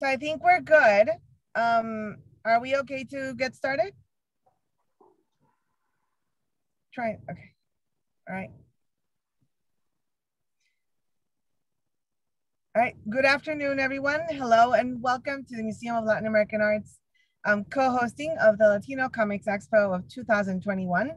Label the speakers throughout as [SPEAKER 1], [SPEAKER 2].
[SPEAKER 1] So I think we're good. Um, are we okay to get started? Try, okay, all right. All right, good afternoon, everyone. Hello and welcome to the Museum of Latin American Arts um, co-hosting of the Latino Comics Expo of 2021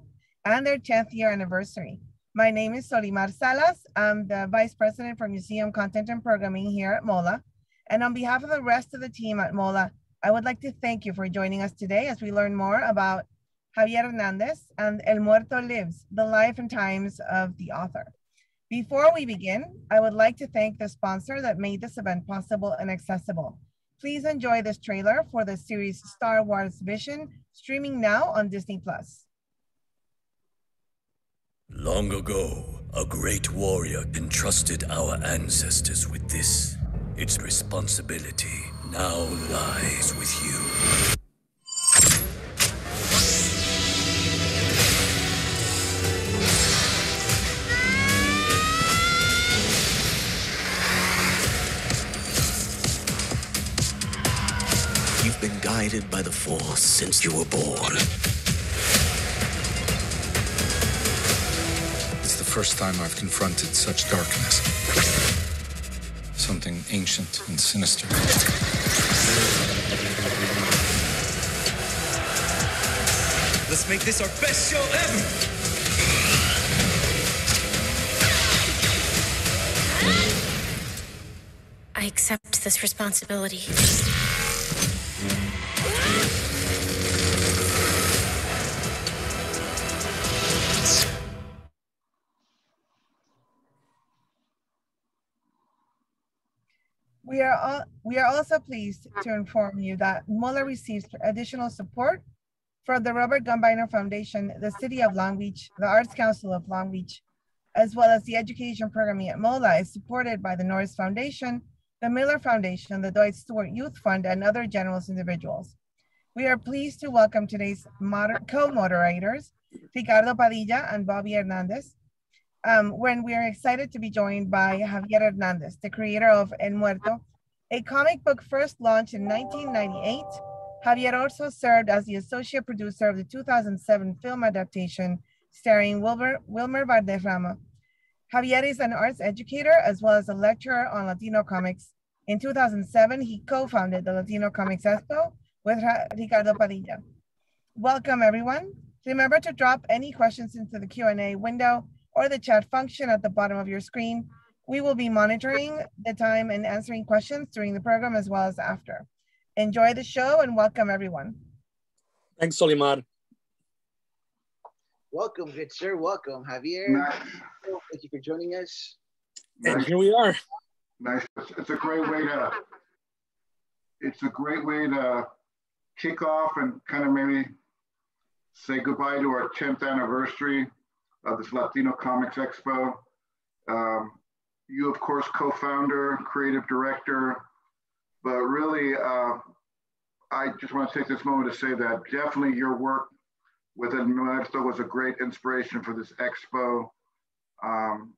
[SPEAKER 1] and their 10th year anniversary. My name is Solimar Salas. I'm the Vice President for Museum Content and Programming here at MOLA. And on behalf of the rest of the team at MOLA, I would like to thank you for joining us today as we learn more about Javier Hernandez and El Muerto Lives, the life and times of the author. Before we begin, I would like to thank the sponsor that made this event possible and accessible. Please enjoy this trailer for the series Star Wars Vision, streaming now on Disney+. Plus.
[SPEAKER 2] Long ago, a great warrior entrusted our ancestors with this. Its responsibility now lies with you. You've been guided by the Force since you were born.
[SPEAKER 3] It's the first time I've confronted such darkness. Something ancient and sinister.
[SPEAKER 4] Let's make this our best show ever!
[SPEAKER 5] I accept this responsibility.
[SPEAKER 1] We are, all, we are also pleased to ah. inform you that MOLA receives additional support from the Robert Gumbiner Foundation, the City of Long Beach, the Arts Council of Long Beach, as well as the education programming at MOLA is supported by the Norris Foundation, the Miller Foundation, the Dwight Stewart Youth Fund, and other generous individuals. We are pleased to welcome today's co-moderators, Ricardo Padilla and Bobby Hernandez, um, when we are excited to be joined by Javier Hernandez, the creator of El Muerto, a comic book first launched in 1998. Javier also served as the associate producer of the 2007 film adaptation starring Wilmer, Wilmer Valderrama. Javier is an arts educator as well as a lecturer on Latino comics. In 2007, he co-founded the Latino Comics Expo with Ricardo Padilla. Welcome everyone. Remember to drop any questions into the Q&A window or the chat function at the bottom of your screen. We will be monitoring the time and answering questions during the program as well as after. Enjoy the show and welcome everyone.
[SPEAKER 6] Thanks, Solimar.
[SPEAKER 7] Welcome, good sir. Welcome, Javier.
[SPEAKER 8] Nice.
[SPEAKER 7] Thank you for joining us.
[SPEAKER 6] And here we are.
[SPEAKER 8] Nice. It's, it's a great way to. It's a great way to kick off and kind of maybe say goodbye to our 10th anniversary of this Latino Comics Expo. Um, you, of course, co-founder, creative director, but really, uh, I just want to take this moment to say that definitely your work with El Muerto was a great inspiration for this expo. Um,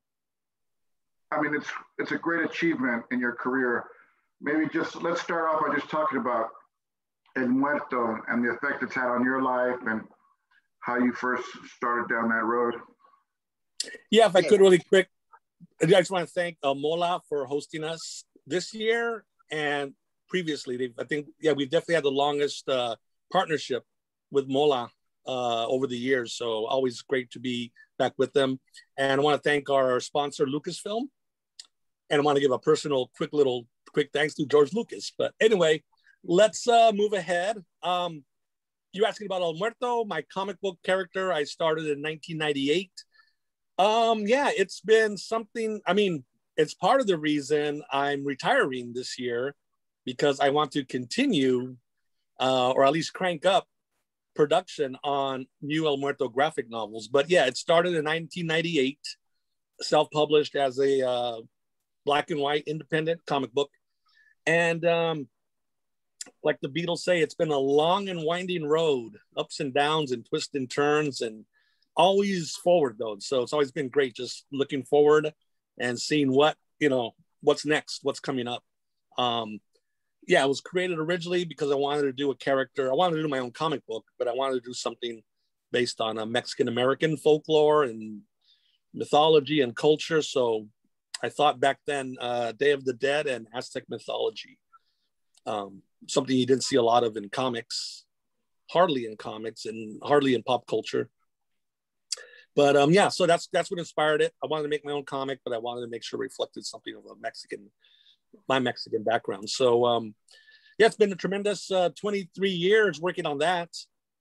[SPEAKER 8] I mean, it's it's a great achievement in your career. Maybe just let's start off by just talking about El Muerto and the effect it's had on your life and how you first started down that road.
[SPEAKER 6] Yeah, if I could really quick, I just want to thank uh, Mola for hosting us this year and previously. They've, I think, yeah, we've definitely had the longest uh, partnership with Mola uh, over the years. So always great to be back with them. And I want to thank our sponsor, Lucasfilm. And I want to give a personal, quick little, quick thanks to George Lucas. But anyway, let's uh, move ahead. Um, you're asking about El Muerto, my comic book character. I started in 1998. Um, yeah, it's been something. I mean, it's part of the reason I'm retiring this year because I want to continue, uh, or at least crank up production on new El Muerto graphic novels. But yeah, it started in 1998, self-published as a uh, black and white independent comic book, and um, like the Beatles say, it's been a long and winding road, ups and downs and twists and turns, and always forward though. So it's always been great, just looking forward and seeing what you know, what's next, what's coming up. Um, yeah, it was created originally because I wanted to do a character. I wanted to do my own comic book, but I wanted to do something based on a Mexican American folklore and mythology and culture. So I thought back then, uh, Day of the Dead and Aztec mythology, um, something you didn't see a lot of in comics, hardly in comics and hardly in pop culture. But um, yeah, so that's that's what inspired it. I wanted to make my own comic, but I wanted to make sure it reflected something of a Mexican, my Mexican background. So um, yeah, it's been a tremendous uh, 23 years working on that.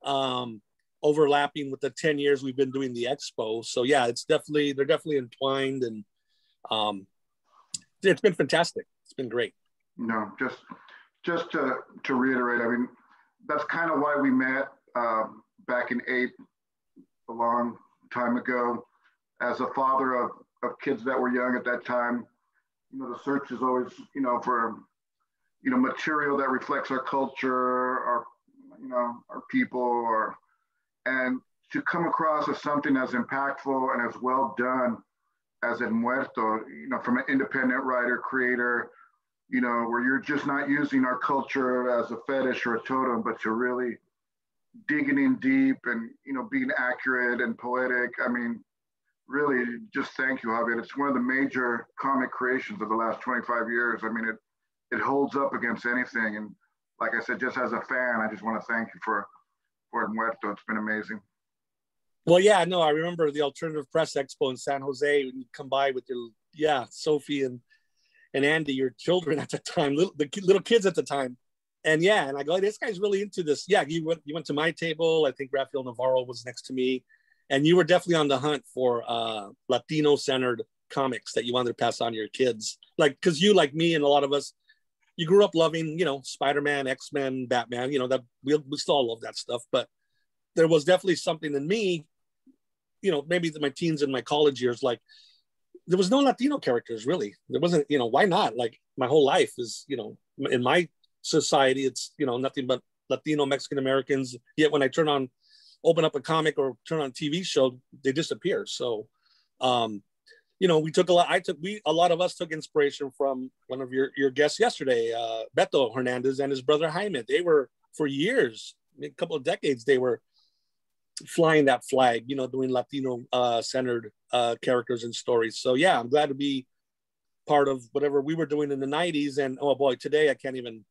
[SPEAKER 6] Um, overlapping with the 10 years we've been doing the expo. So yeah, it's definitely, they're definitely entwined and um, it's been fantastic. It's been great.
[SPEAKER 8] No, just, just to, to reiterate, I mean, that's kind of why we met uh, back in eight, a long time ago. As a father of, of kids that were young at that time, you know, the search is always, you know, for, you know, material that reflects our culture, our, you know, our people, or and to come across as something as impactful and as well done as El Muerto, you know, from an independent writer, creator, you know, where you're just not using our culture as a fetish or a totem, but to really digging in deep and, you know, being accurate and poetic. I mean, really just thank you, Javier. It's one of the major comic creations of the last 25 years. I mean, it, it holds up against anything. And like I said, just as a fan, I just want to thank you for Fort Muerto. It's been amazing.
[SPEAKER 6] Well, yeah, no, I remember the Alternative Press Expo in San Jose. When you come by with your, yeah, Sophie and and Andy, your children at the time, little the little kids at the time, and yeah, and I go, this guy's really into this. Yeah, you went you went to my table. I think Rafael Navarro was next to me, and you were definitely on the hunt for uh, Latino centered comics that you wanted to pass on to your kids, like because you, like me, and a lot of us, you grew up loving, you know, Spider-Man, X-Men, Batman, you know, that we, we still love that stuff. But there was definitely something in me, you know, maybe my teens and my college years, like there was no Latino characters really. There wasn't, you know, why not? Like my whole life is, you know, in my society, it's, you know, nothing but Latino Mexican Americans. Yet when I turn on, open up a comic or turn on TV show, they disappear. So, um, you know, we took a lot. I took we a lot of us took inspiration from one of your your guests yesterday, uh, Beto Hernandez and his brother Jaime. They were for years, a couple of decades, they were flying that flag. You know, doing Latino uh, centered uh, characters and stories. So yeah, I'm glad to be part of whatever we were doing in the 90s. And oh boy, today I can't even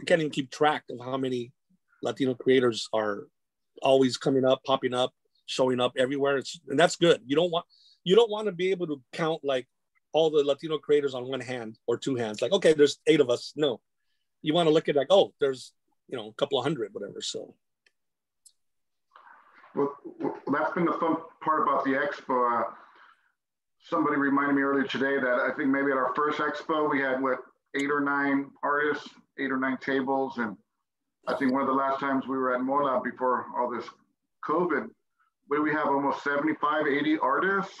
[SPEAKER 6] I can't even keep track of how many Latino creators are always coming up, popping up, showing up everywhere. It's, and that's good. You don't want you don't want to be able to count like all the Latino creators on one hand or two hands. Like, okay, there's eight of us. No, you want to look at like, oh, there's you know a couple of hundred, whatever. So.
[SPEAKER 8] Well, that's been the fun part about the expo. Uh, somebody reminded me earlier today that I think maybe at our first expo we had what eight or nine artists, eight or nine tables, and I think one of the last times we were at MOLA before all this COVID, where we have almost 75, 80 artists.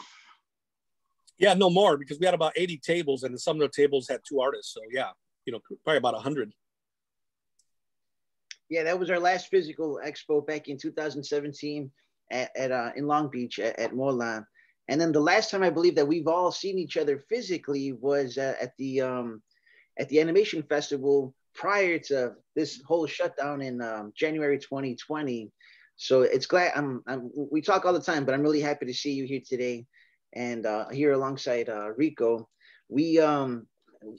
[SPEAKER 6] Yeah, no more because we had about 80 tables and some of the tables had two artists. So yeah, you know, probably about 100.
[SPEAKER 7] Yeah, that was our last physical expo back in 2017 at, at uh, in Long Beach at, at Mola. And then the last time I believe that we've all seen each other physically was uh, at the um, at the animation festival prior to this whole shutdown in um, January 2020. So it's glad I'm, I'm, we talk all the time, but I'm really happy to see you here today and uh, here alongside uh, Rico. We um,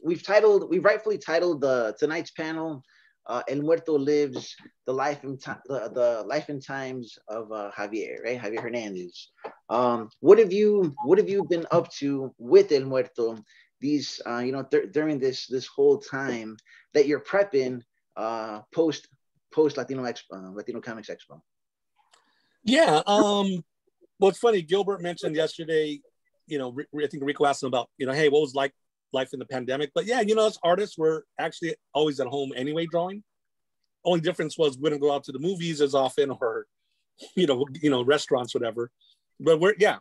[SPEAKER 7] we've titled we've rightfully titled the tonight's panel uh, El Muerto lives the life and time the, the life and times of uh, Javier, right? Javier Hernandez. Um, what have you what have you been up to with El Muerto these uh, you know th- during this this whole time that you're prepping uh, post post Latino Expo, uh, Latino Comics Expo?
[SPEAKER 6] Yeah. Um, well, it's funny. Gilbert mentioned yesterday, you know, I think Rico asked him about, you know, hey, what was like life in the pandemic? But yeah, you know, as artists, we're actually always at home anyway drawing. Only difference was we didn't go out to the movies as often or, you know, you know, restaurants, whatever. But we're yeah,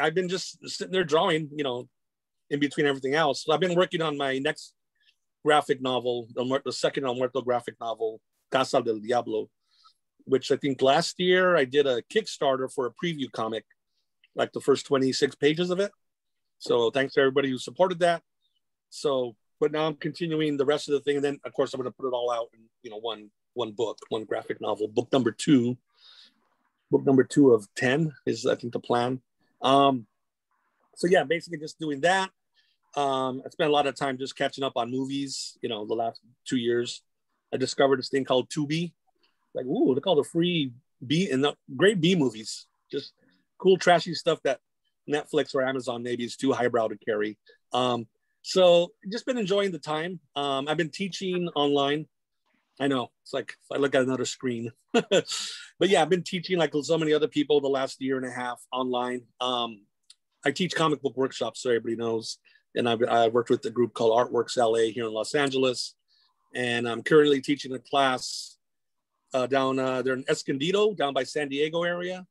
[SPEAKER 6] I've been just sitting there drawing, you know, in between everything else. So I've been working on my next graphic novel, the second El Muerto graphic novel, Casa del Diablo which I think last year I did a Kickstarter for a preview comic, like the first 26 pages of it. So thanks to everybody who supported that. So but now I'm continuing the rest of the thing, and then of course I'm going to put it all out in you know one one book, one graphic novel. Book number two, book number two of ten is I think the plan. Um, so yeah, basically just doing that. Um, I spent a lot of time just catching up on movies. You know, the last two years, I discovered this thing called Tubi. Like, ooh, look all the free B and the great B movies. Just cool, trashy stuff that Netflix or Amazon maybe is too highbrow to carry. Um, so just been enjoying the time. Um, I've been teaching online. I know it's like I look at another screen, but yeah, I've been teaching like so many other people the last year and a half online. Um, I teach comic book workshops, so everybody knows, and I've, i worked with a group called Artworks LA here in Los Angeles, and I'm currently teaching a class uh, down uh, there in Escondido, down by San Diego area.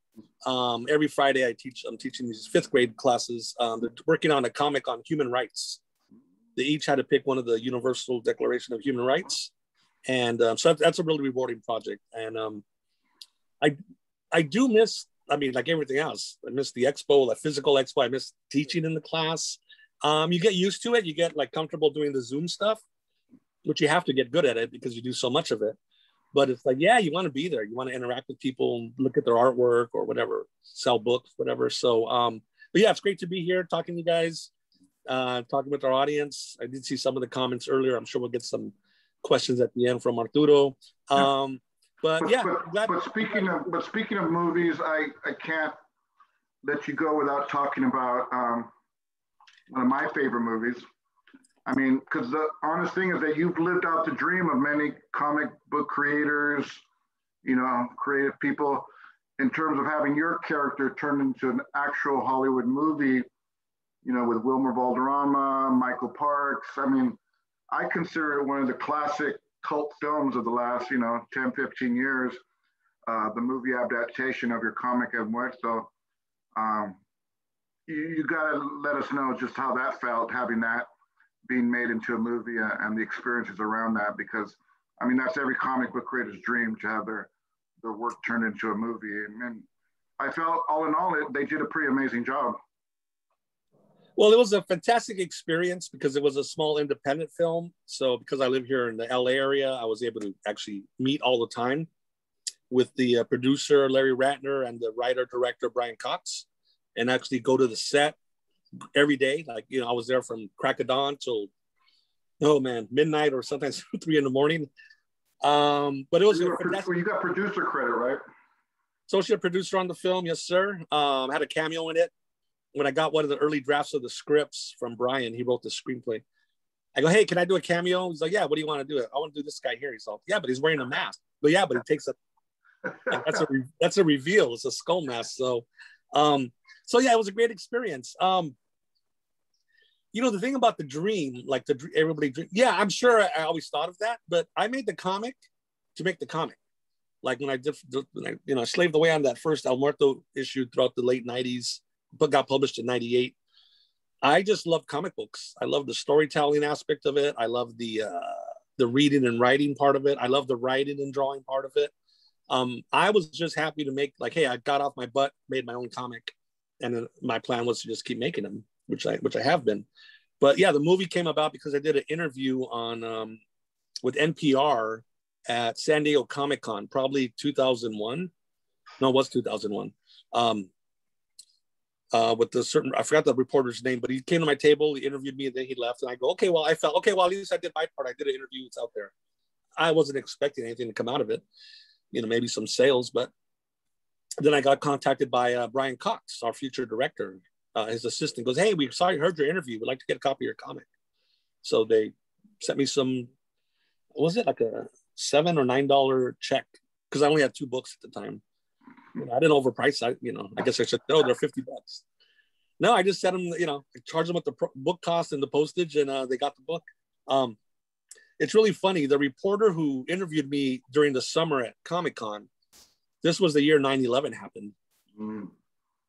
[SPEAKER 6] Um, every Friday, I teach. I'm teaching these fifth grade classes. Um, they're working on a comic on human rights. They each had to pick one of the Universal Declaration of Human Rights, and um, so that's a really rewarding project. And um, I I do miss. I mean, like everything else, I miss the expo, the physical expo. I miss teaching in the class. Um, you get used to it. You get like comfortable doing the Zoom stuff, which you have to get good at it because you do so much of it. But it's like, yeah, you want to be there. You want to interact with people, look at their artwork or whatever, sell books, whatever. So, um, but yeah, it's great to be here talking to you guys, uh, talking with our audience. I did see some of the comments earlier. I'm sure we'll get some questions at the end from Arturo. Um, but, but, yeah,
[SPEAKER 8] but, but, speaking of but speaking of movies, I I can't let you go without talking about um, one of my favorite movies. I mean, because the honest thing is that you've lived out the dream of many comic book creators, you know, creative people, in terms of having your character turned into an actual Hollywood movie. You know, with Wilmer Valderrama, Michael Parks. I mean, I consider it one of the classic cult films of the last, you know, 10, 15 years, uh, the movie adaptation of your comic El Muerto. Um, you, you got to let us know just how that felt, having that being made into a movie uh, and the experiences around that, because I mean, that's every comic book creator's dream to have their, their work turned into a movie. And, and I felt all in all, it, they did a pretty amazing job.
[SPEAKER 6] Well, it was a fantastic experience because it was a small independent film. So because I live here in the LA area, I was able to actually meet all the time with the uh, producer Larry Ratner and the writer director Brian Cox, and actually go to the set every day. Like you know, I was there from crack of dawn till oh man midnight or sometimes three in the morning. Um, but it was
[SPEAKER 8] you, you got producer credit, right?
[SPEAKER 6] Associate producer on the film, yes sir. Um, had a cameo in it when I got one of the early drafts of the scripts from Brian, he wrote the screenplay. I go, hey, can I do a cameo? He's like, yeah. What do you want to do? I want to do this guy here. He's like, yeah, but he's wearing a mask. But yeah, but he takes a that's a that's a reveal. It's a skull mask. So, um, so yeah, it was a great experience. Um, you know, the thing about the dream, like the everybody, dream, yeah, I'm sure I, I always thought of that, but I made the comic to make the comic. Like when I did, when I, you know, I slaved away on that first El Muerto issue throughout the late '90s but got published in 98 i just love comic books. I love the storytelling aspect of it. I love the uh, the reading and writing part of it. I love the writing and drawing part of it. Um, i was just happy to make like hey i got off my butt made my own comic and then my plan was to just keep making them which i which i have been but yeah the movie came about because i did an interview on um, with npr at san diego comic con probably 2001 no it was 2001 um, uh, with the certain I forgot the reporter's name, but he came to my table, he interviewed me, and then he left. And I go, okay, well, I felt okay. Well, at least I did my part. I did an interview. It's out there. I wasn't expecting anything to come out of it, you know, maybe some sales, but then I got contacted by uh, Brian Cox, our future director. Uh, his assistant goes, "Hey, we saw you heard your interview. We'd like to get a copy of your comic." So they sent me some. was it like a seven or nine dollar check? Because I only had two books at the time I didn't overprice. I, you know, I guess I should no, they're 50 bucks. No, I just said them, you know, I charged them with the pro- book cost and the postage and uh, they got the book. Um, it's really funny. The reporter who interviewed me during the summer at Comic Con, this was the year 9 11 happened. Mm.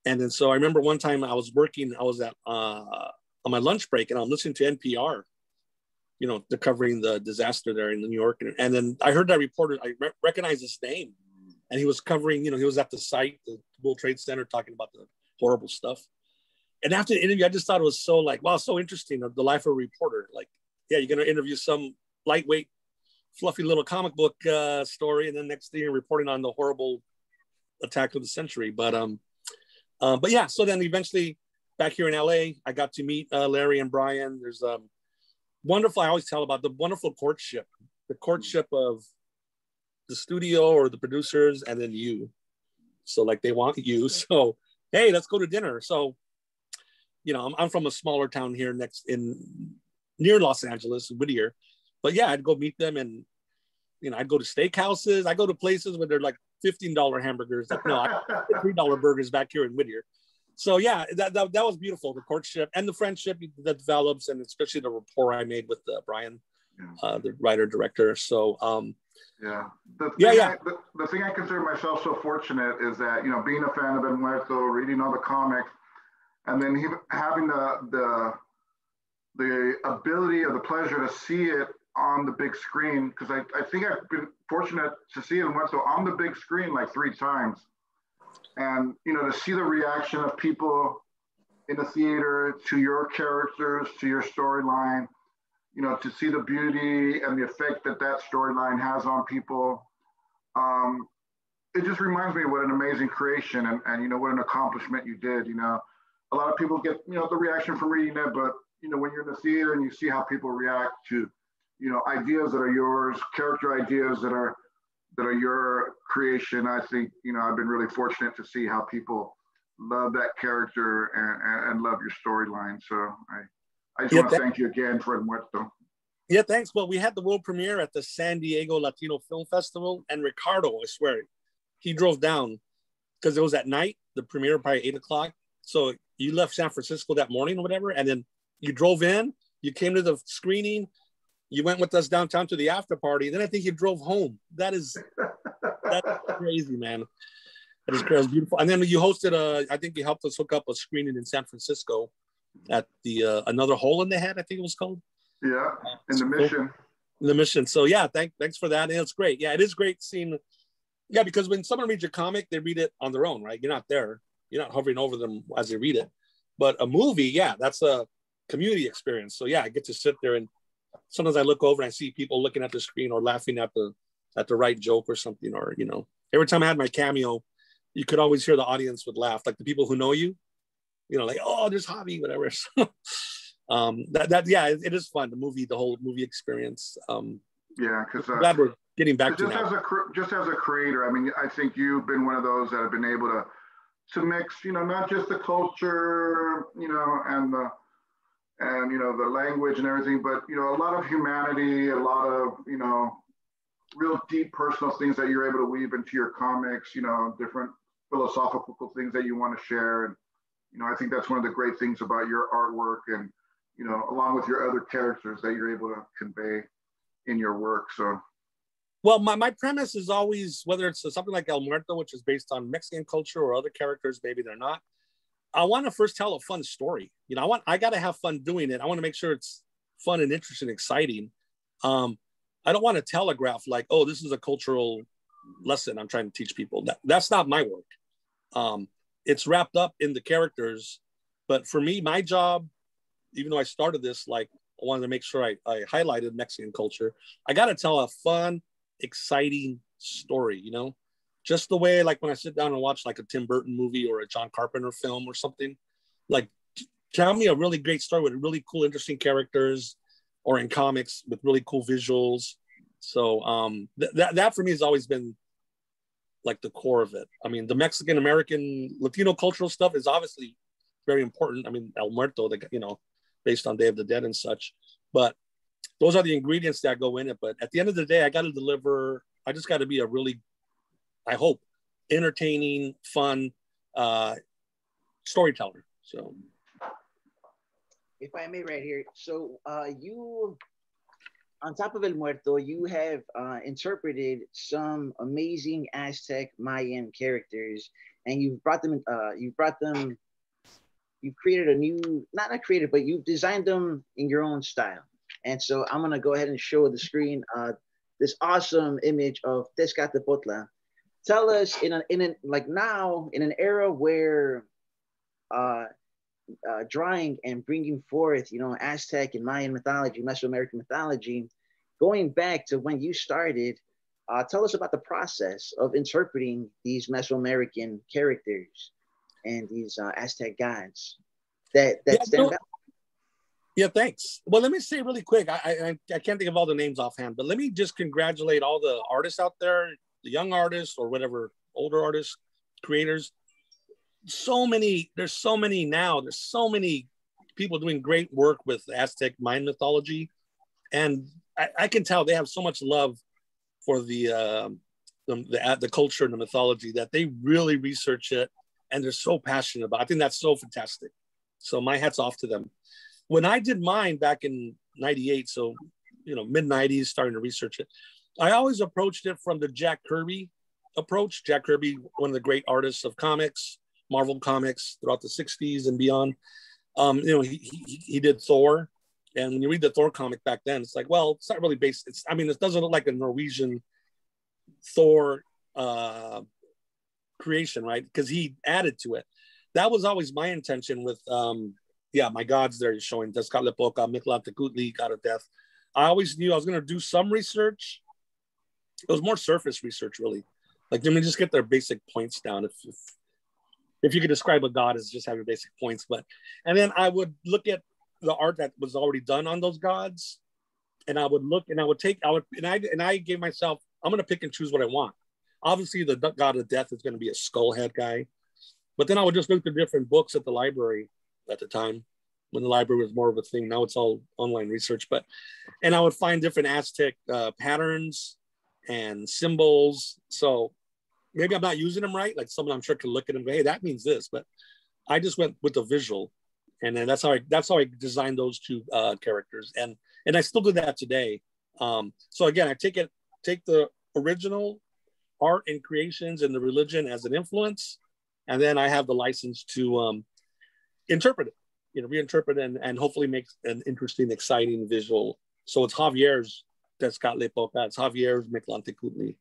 [SPEAKER 6] And then so I remember one time I was working, I was at uh, on my lunch break and I'm listening to NPR, you know, they're covering the disaster there in New York. And, and then I heard that reporter, I re- recognized his name and he was covering, you know, he was at the site, the World Trade Center, talking about the horrible stuff. And after the interview, I just thought it was so like, wow, so interesting the life of a reporter. Like, yeah, you're gonna interview some lightweight, fluffy little comic book uh, story, and then next thing you're reporting on the horrible attack of the century. But um, um, but yeah, so then eventually back here in LA, I got to meet uh, Larry and Brian. There's um wonderful. I always tell about the wonderful courtship, the courtship of the studio or the producers, and then you. So like they want you. So hey, let's go to dinner. So you know, I'm, I'm from a smaller town here next in near Los Angeles, Whittier. But yeah, I'd go meet them and you know, I'd go to steakhouses. I go to places where they're like $15 hamburgers. Like, No, $3 burgers back here in Whittier. So yeah, that, that, that was beautiful. The courtship and the friendship that develops and especially the rapport I made with uh, Brian, uh, the writer director. So um,
[SPEAKER 8] yeah, the
[SPEAKER 6] yeah, yeah.
[SPEAKER 8] I, the, the thing I consider myself so fortunate is that you know being a fan of El Muerto, reading all the comics, and then he, having the the the ability or the pleasure to see it on the big screen because I, I think I've been fortunate to see it in Muerto on the big screen like three times. And, you know, to see the reaction of people in the theater to your characters, to your storyline, you know, to see the beauty and the effect that that storyline has on people. Um, it just reminds me what an amazing creation and, and, you know, what an accomplishment you did. You know, a lot of people get, you know, the reaction from reading it, but, you know, when you're in the theater and you see how people react to, you know, ideas that are yours, character ideas that are that are your creation. I think, you know, I've been really fortunate to see how people love that character and, and love your storyline. So I, I just yeah, want to thank you again for Muerto.
[SPEAKER 6] Yeah, thanks. Well, we had the world premiere at the San Diego Latino Film Festival, and Ricardo, I swear, he drove down because it was at night, the premiere by eight o'clock. So you left San Francisco that morning or whatever, and then you drove in, you came to the screening, you went with us downtown to the after party. Then I think you drove home. That is that's crazy, man. That is crazy. beautiful. And then you hosted a. I think you helped us hook up a screening in San Francisco at the uh, another hole in the head. I think it was called.
[SPEAKER 8] Yeah, in the mission.
[SPEAKER 6] In the mission. So yeah, thank thanks for that. And it's great. Yeah, it is great seeing. Yeah, because when someone reads a comic, they read it on their own, right? You're not there. You're not hovering over them as they read it. But a movie, yeah, that's a community experience. So yeah, I get to sit there and sometimes I look over and I see people looking at the screen or laughing at the at the right joke or something, or you know, every time I had my cameo, you could always hear the audience would laugh, like the people who know you, you know, like oh, there's Javi, whatever. um, that that yeah, it, it is fun. The movie, the whole movie experience. Um,
[SPEAKER 8] yeah, because uh,
[SPEAKER 6] glad we're getting back to
[SPEAKER 8] just as a just as a creator. I mean, I think you've been one of those that have been able to to mix, you know, not just the culture, you know, and the and you know the language and everything but you know a lot of humanity a lot of you know real deep personal things that you're able to weave into your comics you know different philosophical things that you want to share. And you know i think that's one of the great things about your artwork and you know along with your other characters that you're able to convey in your work. So
[SPEAKER 6] well my, my premise is always whether it's something like el muerto which is based on mexican culture or other characters maybe they're not I want to first tell a fun story. You know, I want I got to have fun doing it. I want to make sure it's fun and interesting, exciting. Um, I don't want to telegraph like, oh, this is a cultural lesson I'm trying to teach people. That that's not my work. Um, it's wrapped up in the characters. But for me, my job, even though I started this, like I wanted to make sure I, I highlighted Mexican culture. I got to tell a fun, exciting story. You know, just the way like when I sit down and watch like a Tim Burton movie or a John Carpenter film or something, like tell me a really great story with really cool, interesting characters, or in comics with really cool visuals. So um, th- that that for me has always been like the core of it. I mean, the Mexican American Latino cultural stuff is obviously very important. I mean, El Muerto, the, you know, based on Day of the Dead and such, but those are the ingredients that go in it. But at the end of the day, I got to deliver. I just got to be a really I hope, entertaining, fun uh, storyteller. So,
[SPEAKER 7] if I may, right here. So, uh, you, on top of El Muerto, you have uh, interpreted some amazing Aztec Mayan characters, and you've brought them. Uh, you've brought them. You've created a new, not not created, but you've designed them in your own style. And so, I'm gonna go ahead and show the screen uh, this awesome image of Tezcatlipoca tell us in an in an like now in an era where uh uh, drawing and bringing forth, you know, Aztec and Mayan mythology, Mesoamerican mythology, going back to when you started. Uh, tell us about the process of interpreting these Mesoamerican characters and these uh, Aztec gods that that
[SPEAKER 6] Yeah,
[SPEAKER 7] stand
[SPEAKER 6] no-
[SPEAKER 7] out.
[SPEAKER 6] Yeah, thanks. Well, let me say really quick. I, I I can't think of all the names offhand, but let me just congratulate all the artists out there, the young artists or whatever, older artists, creators. So many. There's so many now. There's so many people doing great work with Aztec Mayan mythology, and I, I can tell they have so much love for the um the, the the culture and the mythology that they really research it, and they're so passionate about. I think that's so fantastic. So my hats off to them when I did mine back in 98, so, you know, mid 90s, starting to research it, I always approached it from the Jack Kirby approach. Jack Kirby, one of the great artists of comics, Marvel comics throughout the 60s and beyond. Um, you know, he, he, he did Thor. And when you read the Thor comic back then, it's like, well, it's not really based. It's, I mean, it doesn't look like a Norwegian Thor uh, creation, right? Because he added to it. That was always my intention with um, yeah, my gods there showing Tezcatlipoca, Mictlantecutli, God of Death. I always knew I was going to do some research. It was more surface research, really. Like, let me just get their basic points down. If, if if you could describe a god as just having basic points, but and then I would look at the art that was already done on those gods, and I would look and I would take I would and I and I gave myself I'm going to pick and choose what I want. Obviously, the god of death is going to be a skull head guy, but then I would just look through different books at the library at the time when the library was more of a thing. Now it's all online research, but and I would find different Aztec uh, patterns and symbols. So maybe I'm not using them right. Like someone I'm sure could look at them, hey, that means this. But I just went with the visual, and then that's how I that's how I designed those two uh, characters, and and I still do that today. Um, so again, I take it take the original art and creations and the religion as an influence, and then I have the license to um, interpret it, you know, reinterpret and, and hopefully make an interesting, exciting visual. So it's Javier's Tezcatlipoca, it's Javier's Mictlantecutli.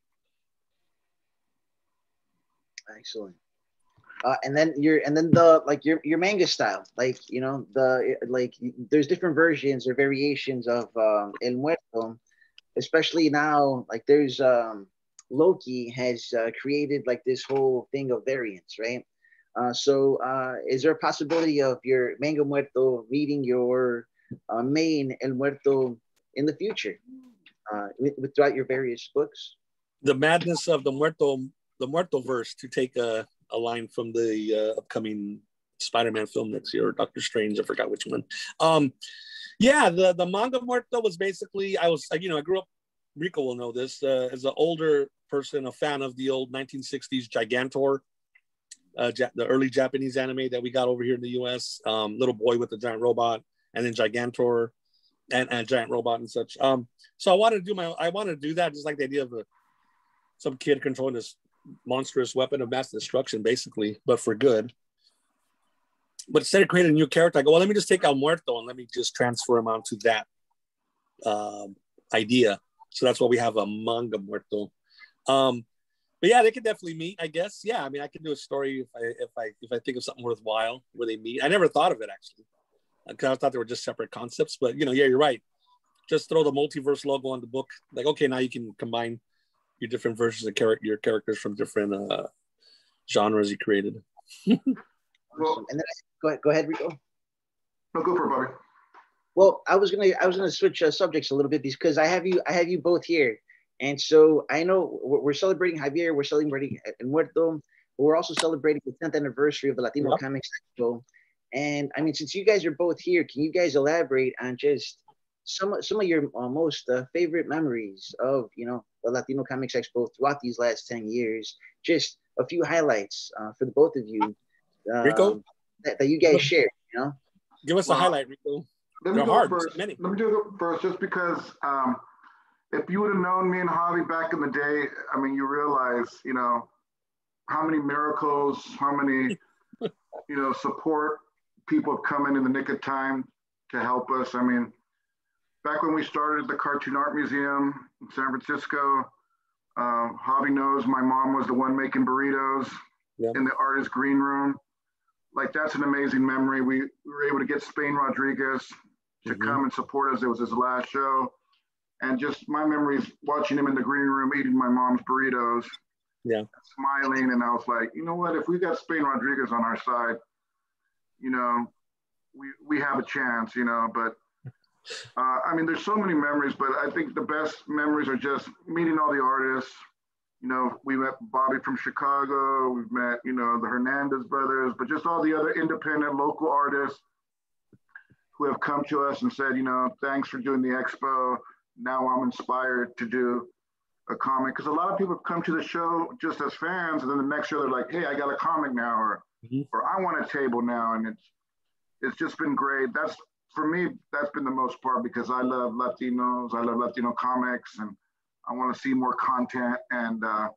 [SPEAKER 7] Excellent. Uh, and then your and then the like your your manga style, like you know the like there's different versions or variations of um, El Muerto, especially now. Like there's um, Loki has uh, created like this whole thing of variants, right? Uh, so uh, is there a possibility of your Manga Muerto meeting your uh, main El Muerto in the future uh, throughout your various books?
[SPEAKER 6] The madness of the Muerto, the Muerto verse, to take a, a line from the uh, upcoming Spider-Man film next year, or Doctor Strange, I forgot which one. Um, yeah, the the manga Muerto was basically I was you know I grew up. Rico will know this uh, as an older person, a fan of the old 1960s Gigantor, uh, ja- the early Japanese anime that we got over here in the U.S. Um, little boy with the giant robot, and then Gigantor, and, and giant robot and such. Um, so I wanted to do my I wanted to do that, just like the idea of a, some kid controlling this monstrous weapon of mass destruction, basically, but for good. But instead of creating a new character, I go, well, let me just take El Muerto and let me just transfer him onto that um, idea. So that's why we have a manga Muerto. Um, but yeah, they could definitely meet, I guess. Yeah, I mean, I could do a story if I if I if I think of something worthwhile where they meet. I never thought of it actually, because I thought they were just separate concepts. But you know, yeah, you're right. Just throw the multiverse logo on the book. Like, okay, now you can combine your different versions of character your characters from different uh, genres you created.
[SPEAKER 8] Well,
[SPEAKER 7] And then go ahead, go ahead, Rico.
[SPEAKER 8] no, go for it, Bobby.
[SPEAKER 7] Well, I was gonna I was gonna switch uh, subjects a little bit because I have you I have you both here, and so I know we're, we're celebrating Javier, we're celebrating El Muerto, but we're also celebrating the 10th anniversary of the Latino
[SPEAKER 6] Yep.
[SPEAKER 7] Comics Expo. And I mean, since you guys are both here, can you guys elaborate on just some some of your uh, most uh, favorite memories of you know the Latino Comics Expo throughout these last 10 years? Just a few highlights uh, for the both of you. um,
[SPEAKER 6] Rico?
[SPEAKER 7] that, that you guys shared. You know.
[SPEAKER 6] Give us a highlight, Rico.
[SPEAKER 8] Let me go
[SPEAKER 6] hard,
[SPEAKER 8] first.
[SPEAKER 6] many.
[SPEAKER 8] Let me do it first, just because um, if you would have known me and Javi back in the day, I mean, you realize, you know, how many miracles, how many, you know, support people have come in in the nick of time to help us. I mean, back when we started the Cartoon Art Museum in San Francisco, um, Javi knows my mom was the one making burritos
[SPEAKER 6] Yeah.
[SPEAKER 8] in the artist green room. like that's an amazing memory. We, we were able to get Spain Rodriguez to mm-hmm. come and support us. It was his last show. And just my memories watching him in the green room eating my mom's burritos.
[SPEAKER 6] Yeah.
[SPEAKER 8] Smiling. And I was like, you know what? If we got Spain Rodriguez on our side, you know, we, we have a chance, you know, but uh, I mean, there's so many memories, but I think the best memories are just meeting all the artists. You know, we met Bobby from Chicago. We've met, you know, the Hernandez brothers, but just all the other independent local artists who have come to us and said, you know, thanks for doing the expo. Now I'm inspired to do a comic because a lot of people come to the show just as fans, and then the next show they're like, hey, I got a comic now, or. Or I want a table now, and it's it's just been great. That's for me, that's been the most part because I love Latinos, I love Latino comics, and I want to see more content. And uh,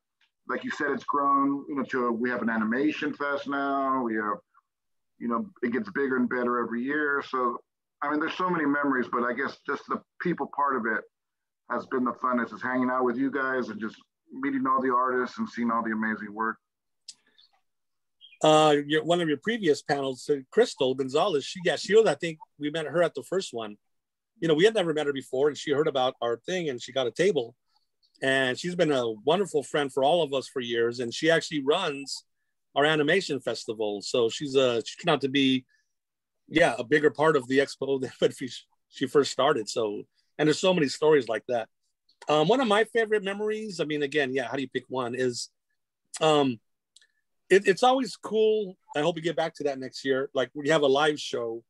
[SPEAKER 8] like you said, it's grown, you know, to we have an animation fest now. We have, you know, it gets bigger and better every year. So, I mean, there's so many memories, but I guess just the people part of it has been the funnest is hanging out with you guys and just meeting all the artists and seeing all the amazing work
[SPEAKER 6] uh, your, one of your previous panels, uh, Crystal Gonzalez, she, yeah, she was, I think we met her at the first one. You know, we had never met her before and she heard about our thing and she got a table. And she's been a wonderful friend for all of us for years. And she actually runs our animation festival. So she's a, uh, she turned out to be, yeah, a bigger part of the expo than when she, she first started. So, and there's so many stories like that. Um, one of my favorite memories, I mean, again, yeah, how do you pick one is, um, it, it's always cool. I hope we get back to that next year. Like we have a live show,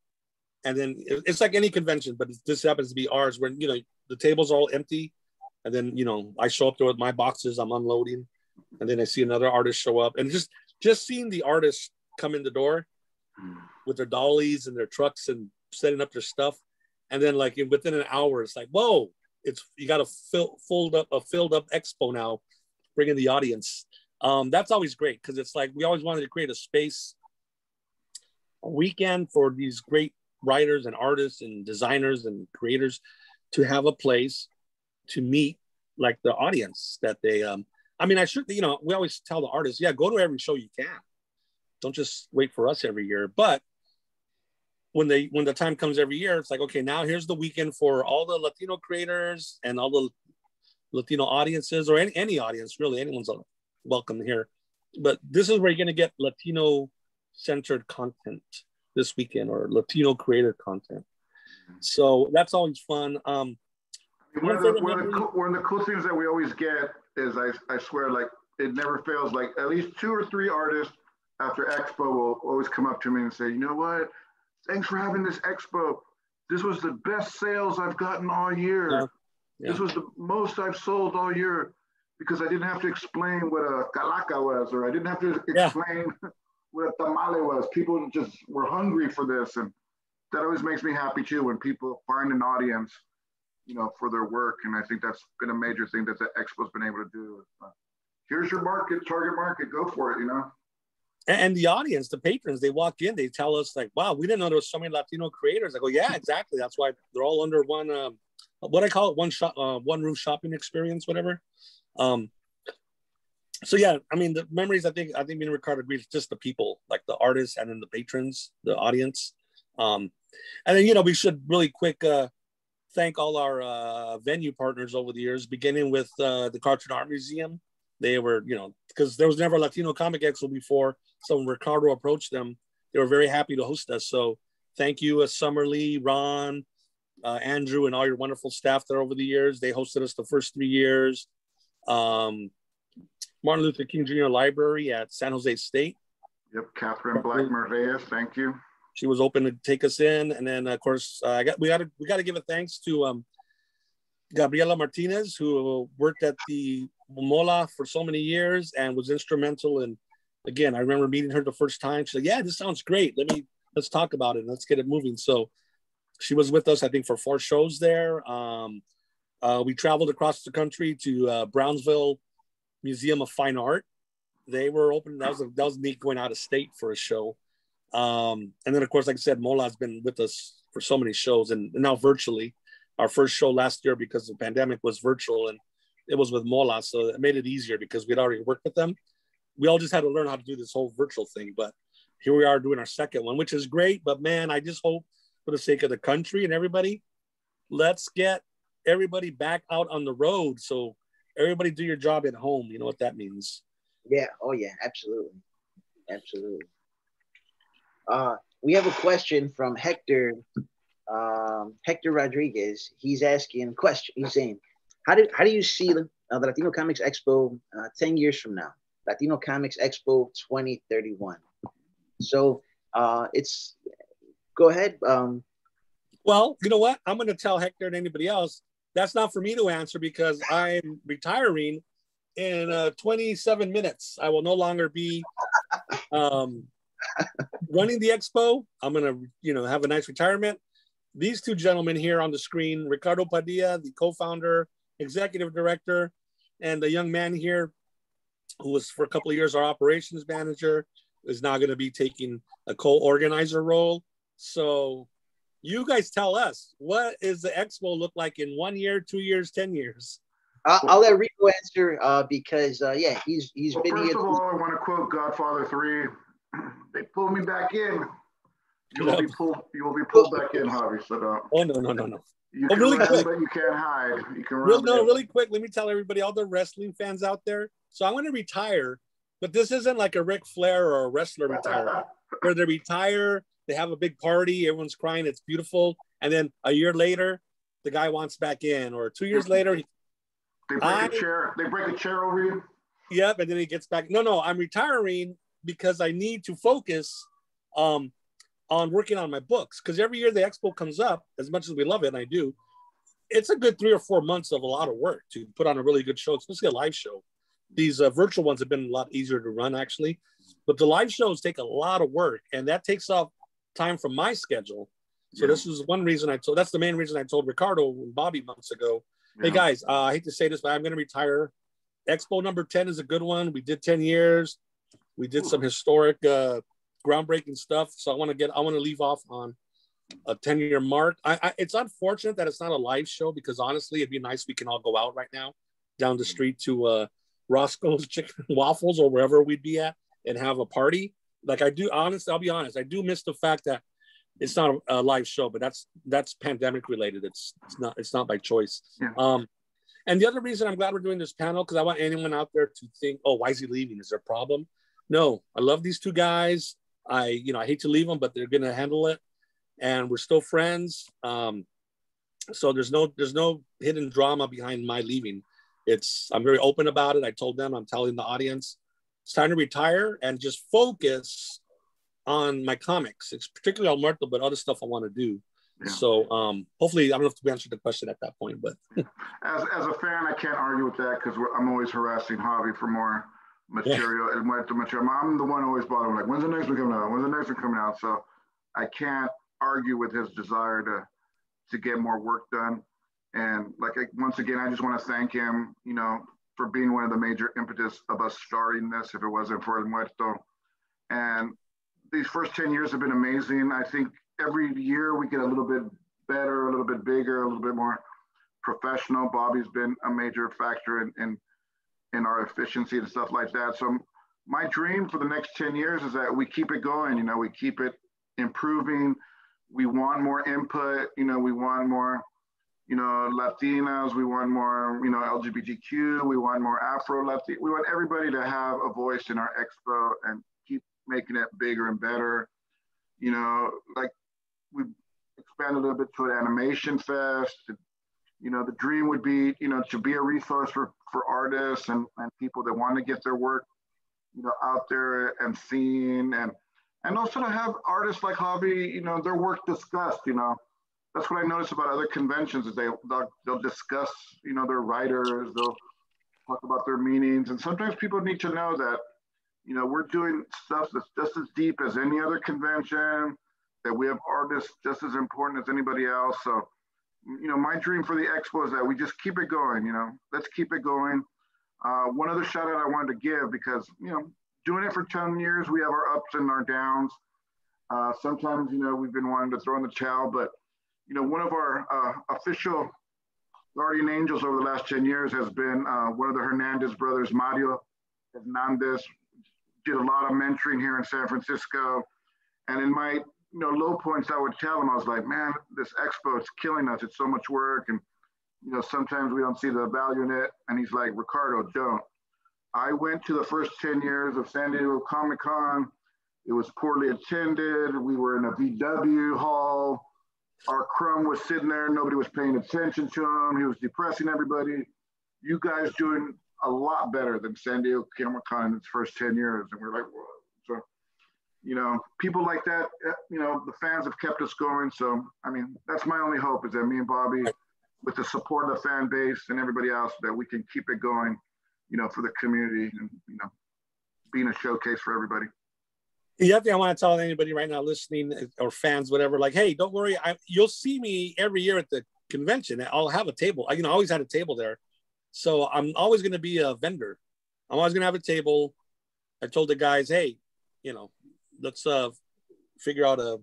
[SPEAKER 6] and then it's like any convention, but this happens to be ours. When you know the tables are all empty, and then you know I show up there with my boxes, I'm unloading, and then I see another artist show up, and just just seeing the artists come in the door with their dollies and their trucks and setting up their stuff, and then like within an hour, it's like whoa, it's you got a fill, filled up a filled up expo now, bringing the audience um, that's always great because it's like we always wanted to create a space, a weekend for these great writers and artists and designers and creators to have a place to meet like the audience that they um i mean i should you know we always tell the artists yeah go to every show you can. Don't just wait for us every year. But when they when the time comes every year it's like okay now here's the weekend for all the latino creators and all the latino audiences or any, any audience really anyone's welcome here. But this is where you're going to get Latino centered content this weekend or Latino creator content. So that's always fun. Um,
[SPEAKER 8] one, of the, one, of the cool, one of the cool things that we always get is I, I swear, like it never fails. Like at least two or three artists after Expo will always come up to me and say, you know what? Thanks for having this Expo. This was the best sales I've gotten all year. Yeah. Yeah. This was the most I've sold all year because I didn't have to explain what a calaca was, or I didn't have to explain yeah. what a tamale was. People just were hungry for this, and that always makes me happy too when people find an audience, you know, for their work. And I think that's been a major thing that the expo's been able to do. Uh, here's your market, target market, go for it, you know.
[SPEAKER 6] And the audience, the patrons, they walk in, they tell us like, "Wow, we didn't know there was so many Latino creators." I go, "Yeah, exactly. That's why they're all under one, um, what I call it, one shop, uh, one roof shopping experience, whatever." Um, so yeah, I mean the memories. I think I think me and Ricardo agree. just the people, like the artists, and then the patrons, the audience. Um, and then you know we should really quick uh, thank all our uh, venue partners over the years, beginning with uh, the Cartoon Art Museum. They were, you know, because there was never a Latino Comic Expo before. So when Ricardo approached them, they were very happy to host us. So thank you, uh, Summer Lee, Ron, uh, Andrew, and all your wonderful staff there over the years. They hosted us the first three years um, Martin Luther King Jr. Library at San Jose State.
[SPEAKER 8] Yep, Catherine Black Reyes, thank you.
[SPEAKER 6] She was open to take us in, and then of course uh, I got we got to we got to give a thanks to um, Gabriela Martinez who worked at the Mola for so many years and was instrumental. And again, I remember meeting her the first time. She's like, "Yeah, this sounds great. Let me let's talk about it. Let's get it moving." So she was with us, I think, for four shows there. Um, uh, we traveled across the country to uh, Brownsville Museum of Fine Art. They were open. That was a, that was neat going out of state for a show. Um, and then of course, like I said, Mola has been with us for so many shows, and, now virtually. Our first show last year because of the pandemic was virtual, and it was with Mola, so it made it easier because we'd already worked with them. We all just had to learn how to do this whole virtual thing, but here we are doing our second one, which is great. But man, I just hope for the sake of the country and everybody, let's get everybody back out on the road. So everybody do your job at home. You know what that means.
[SPEAKER 7] Yeah. Oh yeah. Absolutely. Absolutely. Uh, we have a question from Hector. Um, Hector Rodriguez. He's asking a question. He's saying, "How do how do you see the, uh, the Latino Comics Expo uh, ten years from now? Latino Comics Expo 2031." So uh, it's go ahead. Um,
[SPEAKER 6] well, you know what? I'm going to tell Hector and anybody else that's not for me to answer because I'm retiring in uh, 27 minutes. I will no longer be um, running the expo. I'm to, you know, have a nice retirement. These two gentlemen here on the screen, Ricardo Padilla, the co-founder, executive director, and the young man here who was for a couple of years our operations manager is now going to be taking a co-organizer role. So you guys tell us what is the expo look like in one year, two years, ten years?
[SPEAKER 7] I'll, I'll let Rico answer uh, because uh, yeah, he's he's
[SPEAKER 8] well,
[SPEAKER 7] been
[SPEAKER 8] first
[SPEAKER 7] here.
[SPEAKER 8] of all, I want to quote Godfather Three. They pulled me back in. You will be pulled. You will be pulled back in, Javi. So don't.
[SPEAKER 6] Oh no no no no.
[SPEAKER 8] You
[SPEAKER 6] oh, really
[SPEAKER 8] run,
[SPEAKER 6] quick.
[SPEAKER 8] but you can't hide. You can run.
[SPEAKER 6] Real, no, really quick. Let me tell everybody, all the wrestling fans out there. So I'm going to retire, but this isn't like a Ric Flair or a wrestler retire, where they retire, they have a big party, everyone's crying, it's beautiful, and then a year later, the guy wants back in, or two years later, he,
[SPEAKER 8] They break
[SPEAKER 6] I-
[SPEAKER 8] a chair. They break a chair over you.
[SPEAKER 6] yep, and then he gets back. No, no, I'm retiring because I need to focus um, on working on my books. Because every year the expo comes up, as much as we love it, and I do, it's a good three or four months of a lot of work to put on a really good show, especially a live show. These uh, virtual ones have been a lot easier to run actually, but the live shows take a lot of work, and that takes up time from my schedule. So
[SPEAKER 8] Yeah.
[SPEAKER 6] this is one reason I told. That's the main reason I told Ricardo and Bobby months ago. Hey guys, uh, I hate to say this, but I'm going to retire. Expo number 10 is a good one. We did 10 years. We did some historic, uh, groundbreaking stuff. So I want to get, I want to leave off on a 10 year mark. I, I, it's unfortunate that it's not a live show because honestly, it'd be nice we can all go out right now down the street to uh, Roscoe's Chicken Waffles or wherever we'd be at and have a party. Like I do, honestly, I'll be honest, I do miss the fact that it's not a, a live show, but that's that's pandemic related. It's it's not it's not by choice.
[SPEAKER 8] Yeah.
[SPEAKER 6] Um, and the other reason I'm glad we're doing this panel because I want anyone out there to think, oh, why is he leaving? Is there a problem? No, I love these two guys. I you know I hate to leave them, but they're gonna handle it, and we're still friends. Um, so there's no there's no hidden drama behind my leaving. It's I'm very open about it. I told them, I'm telling the audience, it's time to retire and just focus on my comics. It's particularly on Muerto, but other stuff I want to do.
[SPEAKER 8] Yeah.
[SPEAKER 6] So um, hopefully, I don't know if we answered the question at that point, but
[SPEAKER 8] As, as a fan, I can't argue with that because I'm always harassing Javi for more material and what the material. I'm the one always bothering, like, when's the next one coming out? When's the next one coming out? So I can't argue with his desire to to get more work done. And like once again, I just want to thank him, you know, for being one of the major impetus of us starting this. If it wasn't for El Muerto, and these first 10 years have been amazing. I think every year we get a little bit better, a little bit bigger, a little bit more professional. Bobby's been a major factor in, in, in our efficiency and stuff like that. So my dream for the next 10 years is that we keep it going, you know, we keep it improving. We want more input, you know, we want more, you know, Latinas, we want more, you know, LGBTQ, we want more Afro Latin, we want everybody to have a voice in our expo and keep making it bigger and better. You know, like we expand a little bit to an animation fest. You know, the dream would be, you know, to be a resource for, for artists and, and people that want to get their work, you know, out there and seen and and also to have artists like Javi, you know, their work discussed, you know. That's what I notice about other conventions is they they'll, they'll discuss, you know, their writers, they'll talk about their meanings. And sometimes people need to know that, you know, we're doing stuff that's just as deep as any other convention, that we have artists just as important as anybody else. So, you know, my dream for the expo is that we just keep it going, you know, let's keep it going. Uh, one other shout out I wanted to give because, you know, doing it for 10 years, we have our ups and our downs. Uh, sometimes, you know, we've been wanting to throw in the towel, but, you know, one of our uh, official guardian angels over the last 10 years has been uh, one of the Hernandez brothers, Mario Hernandez, did a lot of mentoring here in San Francisco. And in my you know low points, I would tell him I was like, man, this expo is killing us. It's so much work, and you know sometimes we don't see the value in it. And he's like, Ricardo, don't. I went to the first 10 years of San Diego Comic Con. It was poorly attended. We were in a VW hall. R. Crumb was sitting there. Nobody was paying attention to him. He was depressing everybody. You guys doing a lot better than San Diego Comic Con in its first 10 years. And we're like, Whoa. so, you know, people like that, eh, you know, the fans have kept us going. So, I mean, that's my only hope is that me and Bobby, with the support of the fan base and everybody else, that we can keep it going, you know, for the community and, you know, being a showcase for everybody.
[SPEAKER 6] The other thing I want to tell anybody right now listening or fans, whatever, like, hey, don't worry. I, you'll see me every year at the convention. I'll have a table. I, you know, I always had a table there so I'm always going to be a vendor. I'm always going to have a table. I told the guys, hey, you know, let's uh, figure out a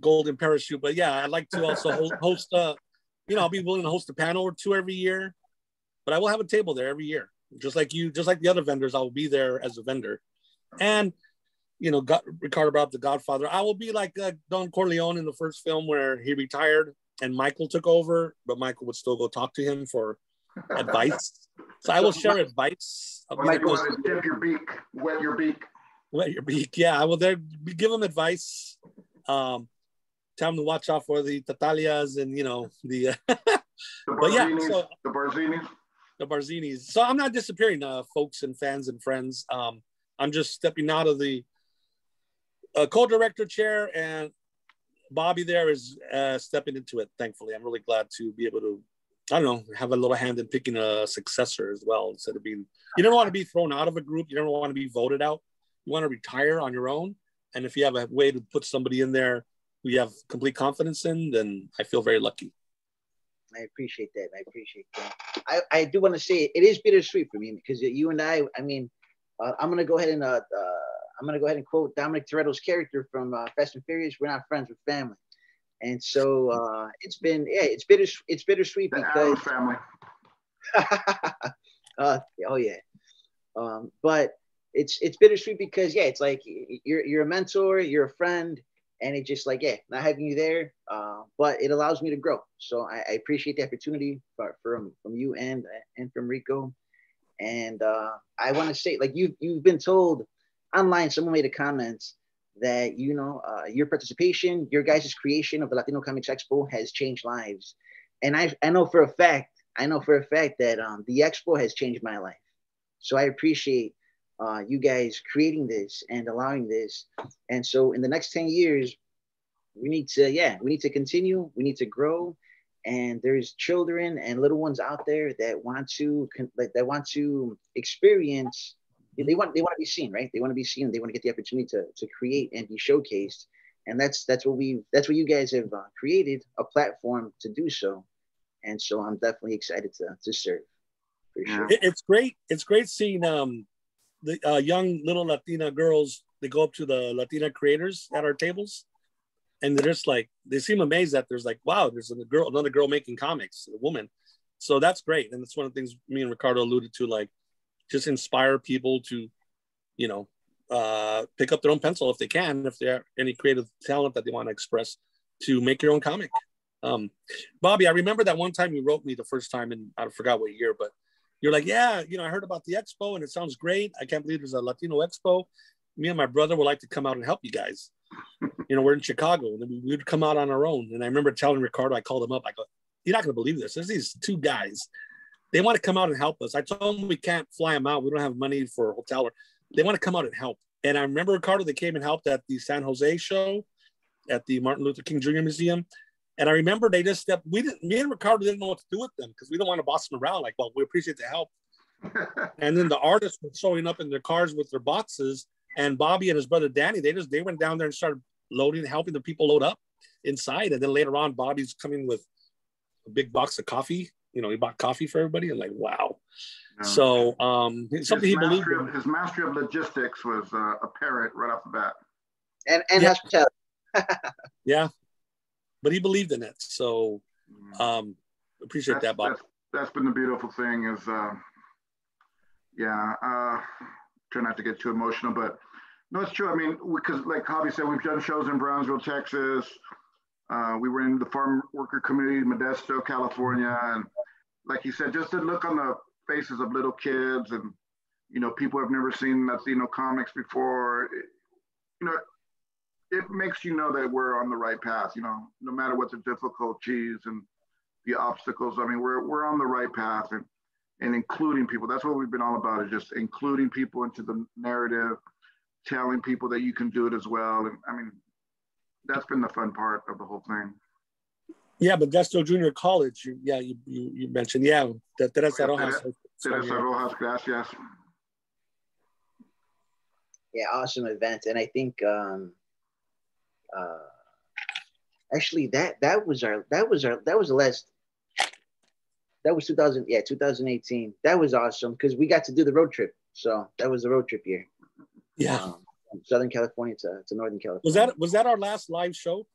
[SPEAKER 6] golden parachute. But yeah, I'd like to also host, uh, you know, I'll be willing to host a panel or two every year. But I will have a table there every year, just like you, just like the other vendors. I will be there as a vendor, and you know, got, Ricardo brought up the Godfather. I will be like uh, Don Corleone in the first film where he retired and Michael took over, but Michael would still go talk to him for advice. So I will share advice.
[SPEAKER 8] Michael, dip your beak, wet your beak.
[SPEAKER 6] Wet your beak. Yeah, I will there give him advice. Um, tell him to watch out for the Tattaglias and you know the.
[SPEAKER 8] the but yeah, so, the Barzinis.
[SPEAKER 6] The Barzinis. So I'm not disappearing, uh, folks and fans and friends. Um, I'm just stepping out of the uh, co-director chair and Bobby there is uh, stepping into it. Thankfully, I'm really glad to be able to, I don't know, have a little hand in picking a successor as well instead of being. You never want to be thrown out of a group. You never want to be voted out. You want to retire on your own. And if you have a way to put somebody in there who you have complete confidence in, then I feel very lucky.
[SPEAKER 7] I appreciate that. I appreciate that. I, I do want to say it is bittersweet for me because you and I, I mean, uh, I'm going to go ahead and uh, uh, I'm going to go ahead and quote Dominic Toretto's character from uh, Fast and Furious. We're not friends, with family. And so uh, it's been, yeah, it's bitter, it's bittersweet because
[SPEAKER 8] family.
[SPEAKER 7] uh, oh yeah, um, but it's it's bittersweet because yeah, it's like you're you're a mentor, you're a friend, and it's just like yeah, not having you there, uh, but it allows me to grow. So I, I appreciate the opportunity for, from from you and and from Rico, and uh, I want to say like you you've been told online, someone made a comment that you know uh, your participation, your guys' creation of the Latino Comics Expo has changed lives, and I I know for a fact I know for a fact that um, the expo has changed my life. So I appreciate uh, you guys creating this and allowing this. And so in the next 10 years, we need to, yeah, we need to continue. We need to grow. And there's children and little ones out there that want to, like that want to experience they want they want to be seen, right? They want to be seen. They want to get the opportunity to to create and be showcased, and that's that's what we that's what you guys have uh, created a platform to do so, and so I'm definitely excited to to serve. For sure.
[SPEAKER 6] It's great. It's great seeing um the uh, young little Latina girls. They go up to the Latina creators at our tables, and they're just like they seem amazed that there's like wow, there's a girl, another girl making comics, a woman. So that's great, and that's one of the things me and Ricardo alluded to, like just inspire people to, you know, uh, pick up their own pencil if they can, if they have any creative talent that they want to express, to make your own comic. Um, Bobby, I remember that one time you wrote me the first time, and I forgot what year, but you're like, yeah, you know, I heard about the expo and it sounds great. I can't believe there's a Latino expo. Me and my brother would like to come out and help you guys. You know, we're in Chicago, and we would come out on our own. And I remember telling Ricardo, I called him up. I go, "You're not going to believe this. There's these two guys they want to come out and help us. I told them we can't fly them out. We don't have money for a hotel. They want to come out and help. And I remember Ricardo, they came and helped at the San Jose show at the Martin Luther King Jr. Museum. And I remember they just stepped, we didn't, me and Ricardo didn't know what to do with them because we don't want to boss them around. Like, well, we appreciate the help. and then the artists were showing up in their cars with their boxes. And Bobby and his brother Danny, they just, they went down there and started loading, helping the people load up inside. And then later on, Bobby's coming with a big box of coffee you know, he bought coffee for everybody. And like, wow. No. So um, something his he believed
[SPEAKER 8] in. His mastery of logistics was uh, apparent right off the bat.
[SPEAKER 7] And and yeah. hospitality.
[SPEAKER 6] yeah, but he believed in it. So mm. um, appreciate
[SPEAKER 8] that's,
[SPEAKER 6] that, Bob.
[SPEAKER 8] That's, that's been the beautiful thing is, uh, yeah, uh, try not to get too emotional, but No, it's true. I mean, because like Javi said, we've done shows in Brownsville, Texas. Uh, we were in the farm worker community, in Modesto, California, and like he said, just to look on the faces of little kids and you know people have never seen Latino comics before. It, you know, it makes you know that we're on the right path. You know, no matter what the difficulties and the obstacles. I mean, we're we're on the right path and and including people. That's what we've been all about is just including people into the narrative, telling people that you can do it as well. And I mean, that's been the fun part of the whole thing.
[SPEAKER 6] Yeah, but that's still junior college. You, yeah, you, you, you mentioned, yeah, that Teresa Rojas.
[SPEAKER 8] Teresa Rojas, gracias.
[SPEAKER 7] Yeah, awesome event. And I think um uh actually that that was our that was our that was the last that was 2000 yeah 2018 that was awesome because we got to do the road trip so that was the road trip year
[SPEAKER 6] yeah um,
[SPEAKER 7] southern california to, to northern california
[SPEAKER 6] was that was that our last live show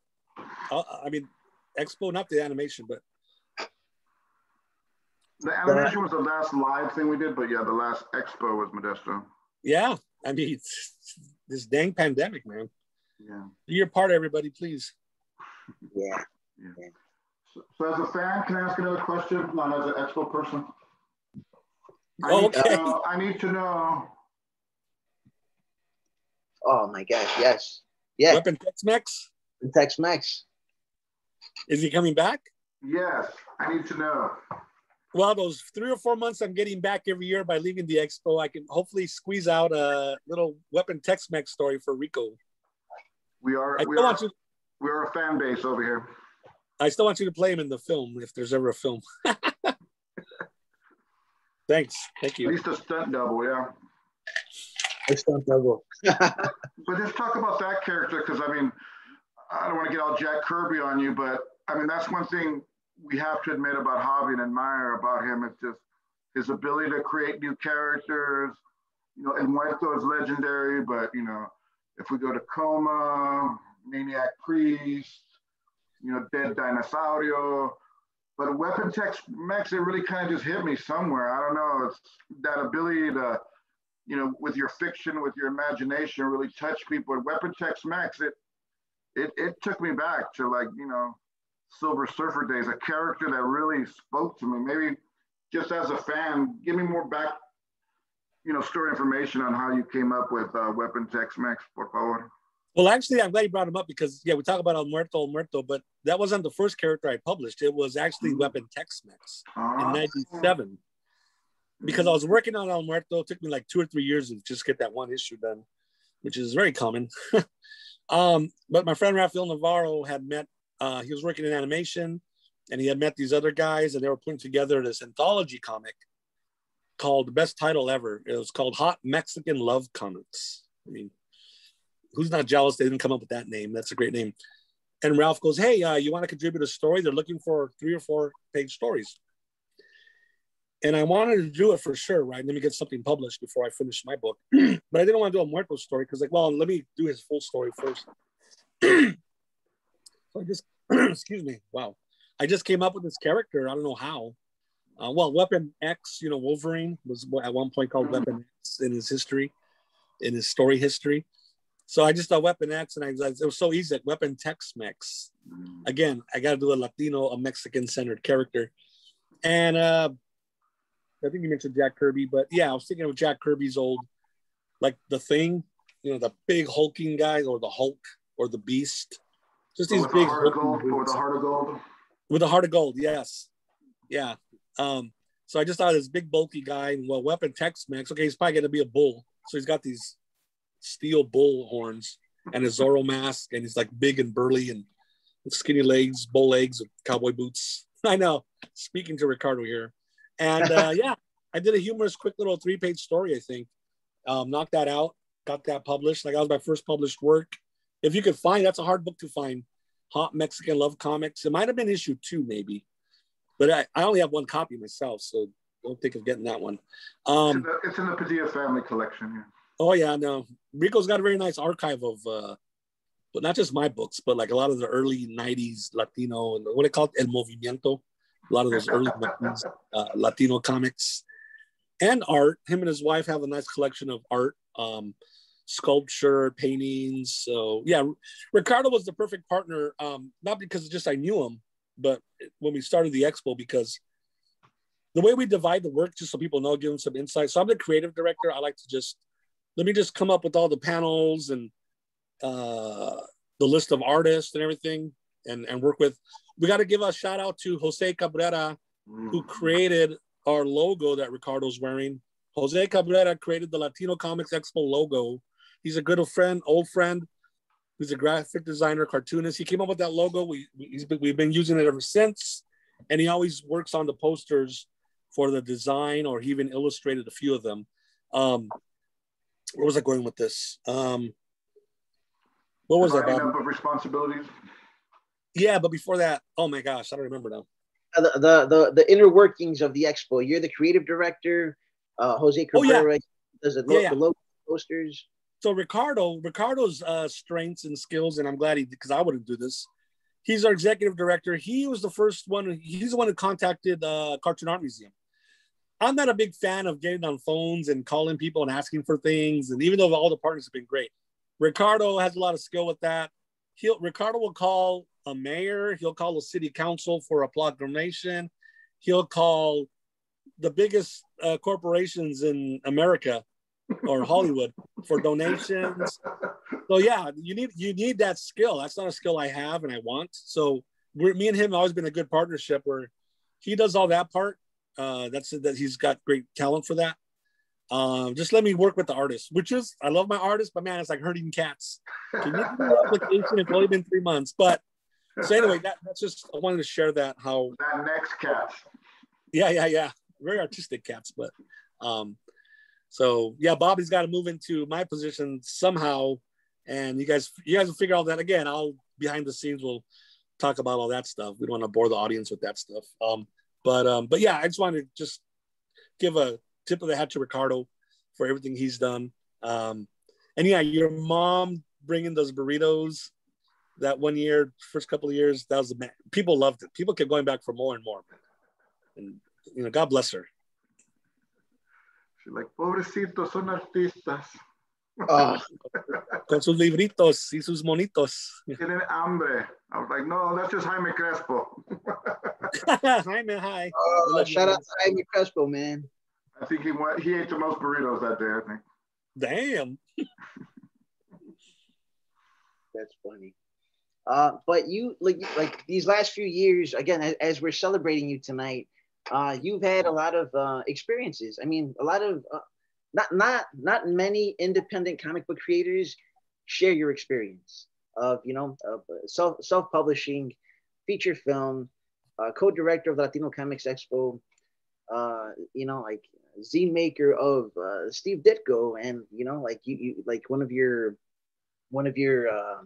[SPEAKER 6] uh, i mean expo not the animation but
[SPEAKER 8] the animation was the last live thing we did but yeah the last expo was modesto
[SPEAKER 6] yeah i mean this dang pandemic man
[SPEAKER 8] yeah
[SPEAKER 6] do your part everybody please
[SPEAKER 7] yeah,
[SPEAKER 8] yeah. So, so, as a fan, can I ask another question? Not as an expo person. I
[SPEAKER 6] okay.
[SPEAKER 8] Need know, I need to know.
[SPEAKER 7] Oh my gosh! Yes. Yeah.
[SPEAKER 6] Weapon Tex-Mex.
[SPEAKER 7] Tex-Mex.
[SPEAKER 6] Is he coming back?
[SPEAKER 8] Yes, I need to know.
[SPEAKER 6] Well, those three or four months I'm getting back every year by leaving the expo, I can hopefully squeeze out a little Weapon Tex-Mex story for Rico.
[SPEAKER 8] We are. I we are, to, we are a fan base over here.
[SPEAKER 6] I still want you to play him in the film if there's ever a film. Thanks. Thank you.
[SPEAKER 8] At least a stunt double, yeah.
[SPEAKER 7] A stunt double.
[SPEAKER 8] but just talk about that character because I mean, I don't want to get all Jack Kirby on you, but I mean that's one thing we have to admit about Javi and admire about him. It's just his ability to create new characters. You know, El Muerto is legendary, but you know, if we go to Coma, Maniac Priest, you know, Dead Dinosaurio. But Weapon Tex-Mex, it really kind of just hit me somewhere. I don't know. It's that ability to, you know, with your fiction, with your imagination, really touch people. And Weapon Tex-Mex, it, it, it took me back to like, you know, Silver Surfer days, a character that really spoke to me. Maybe just as a fan, give me more back, you know, story information on how you came up with uh, Weapon Tex-Mex, por favor.
[SPEAKER 6] Well, actually, I'm glad you brought him up because yeah, we talk about El Muerto, El Muerto, but that wasn't the first character I published. It was actually mm-hmm. Weapon Tex-Mex in '97. Because I was working on El Muerto, it took me like two or three years to just get that one issue done, which is very common. um, but my friend Rafael Navarro had met. Uh, he was working in animation, and he had met these other guys, and they were putting together this anthology comic called the best title ever. It was called Hot Mexican Love Comics. I mean, who's not jealous they didn't come up with that name? That's a great name. And Ralph goes, Hey, uh, you want to contribute a story? They're looking for three or four page stories. And I wanted to do it for sure, right? Let me get something published before I finish my book. but I didn't want to do a Muerto story because, like, well, let me do his full story first. so I just, excuse me, wow. I just came up with this character. I don't know how. Uh, well, Weapon X, you know, Wolverine was at one point called Weapon X in his history, in his story history. So I just thought Weapon X, and I was, it was so easy. Like Weapon Tex-Mex. Again, I got to do a Latino, a Mexican-centered character, and uh, I think you mentioned Jack Kirby, but yeah, I was thinking of Jack Kirby's old, like the Thing, you know, the big hulking guy, or the Hulk, or the Beast. Just these
[SPEAKER 8] with
[SPEAKER 6] big.
[SPEAKER 8] The gold, with the heart of gold.
[SPEAKER 6] With the heart of gold, yes, yeah. Um, so I just thought this big bulky guy, well, Weapon Tex-Mex. Okay, he's probably going to be a bull, so he's got these steel bull horns and a Zorro mask, and he's like big and burly and skinny legs, bull legs, and cowboy boots. I know. Speaking to Ricardo here, and uh, yeah, I did a humorous, quick little three-page story. I think um, knocked that out, got that published. Like that was my first published work. If you could find, that's a hard book to find. Hot Mexican Love Comics. It might have been issue two, maybe, but I, I only have one copy myself, so don't think of getting that one. Um,
[SPEAKER 8] it's, in the, it's in the Padilla family collection. Yeah.
[SPEAKER 6] Oh yeah, no. Rico's got a very nice archive of uh but not just my books, but like a lot of the early 90s Latino and what they call it, El Movimiento, a lot of those early uh, Latino comics and art. Him and his wife have a nice collection of art. Um, sculpture, paintings. So yeah, Ricardo was the perfect partner. Um, not because just I knew him, but when we started the expo, because the way we divide the work, just so people know, give them some insight. So I'm the creative director. I like to just let me just come up with all the panels and uh, the list of artists and everything, and and work with. We got to give a shout out to Jose Cabrera, who created our logo that Ricardo's wearing. Jose Cabrera created the Latino Comics Expo logo. He's a good friend, old friend. He's a graphic designer, cartoonist. He came up with that logo. We, been, we've been using it ever since. And he always works on the posters for the design, or he even illustrated a few of them. Um, where was I going with this? Um, what was that?
[SPEAKER 8] Up of responsibilities.
[SPEAKER 6] Yeah, but before that, oh my gosh, I don't remember now.
[SPEAKER 7] Uh, the, the, the the inner workings of the expo. You're the creative director. Uh, Jose Cabrera oh, yeah. does it, yeah, yeah. the logo posters.
[SPEAKER 6] So Ricardo, Ricardo's uh, strengths and skills, and I'm glad he because I wouldn't do this. He's our executive director. He was the first one. He's the one who contacted uh, Cartoon Art Museum. I'm not a big fan of getting on phones and calling people and asking for things. And even though all the partners have been great, Ricardo has a lot of skill with that. He'll Ricardo will call a mayor. He'll call a city council for a plot donation. He'll call the biggest uh, corporations in America or Hollywood for donations. So yeah, you need you need that skill. That's not a skill I have and I want. So we're me and him always been a good partnership where he does all that part. Uh, that's that he's got great talent for that. Um, just let me work with the artist, which is I love my artist, but man, it's like herding cats. Can you do application? It's only been three months, but so anyway, that, that's just I wanted to share that how
[SPEAKER 8] that next cat.
[SPEAKER 6] Yeah, yeah, yeah. Very artistic cats, but um, so yeah, Bobby's got to move into my position somehow, and you guys, you guys will figure out that again. I'll behind the scenes we'll talk about all that stuff. We don't want to bore the audience with that stuff. Um, but um, but yeah, I just wanted to just give a tip of the hat to Ricardo for everything he's done. Um, and yeah, your mom bringing those burritos that one year, first couple of years, that was the man. People loved it. People kept going back for more and more. And you know, God bless her.
[SPEAKER 8] She's like, pobrecitos, son artistas.
[SPEAKER 6] Oh, con sus libritos y sus monitos.
[SPEAKER 8] Tienen hambre. I was like, no, that's just Jaime Crespo.
[SPEAKER 6] Jaime, hi.
[SPEAKER 7] Oh, shout out to Jaime Crespo, man.
[SPEAKER 8] I think he went, he ate the most burritos that day, I think.
[SPEAKER 6] Damn.
[SPEAKER 7] that's funny. Uh, but you like like these last few years, again, as, as we're celebrating you tonight, uh, you've had a lot of uh, experiences. I mean, a lot of uh, not not not many independent comic book creators share your experience of you know of self self publishing, feature film, uh, co-director of the Latino Comics Expo, uh, you know like zine maker of uh, Steve Ditko, and you know like you, you like one of your one of your uh,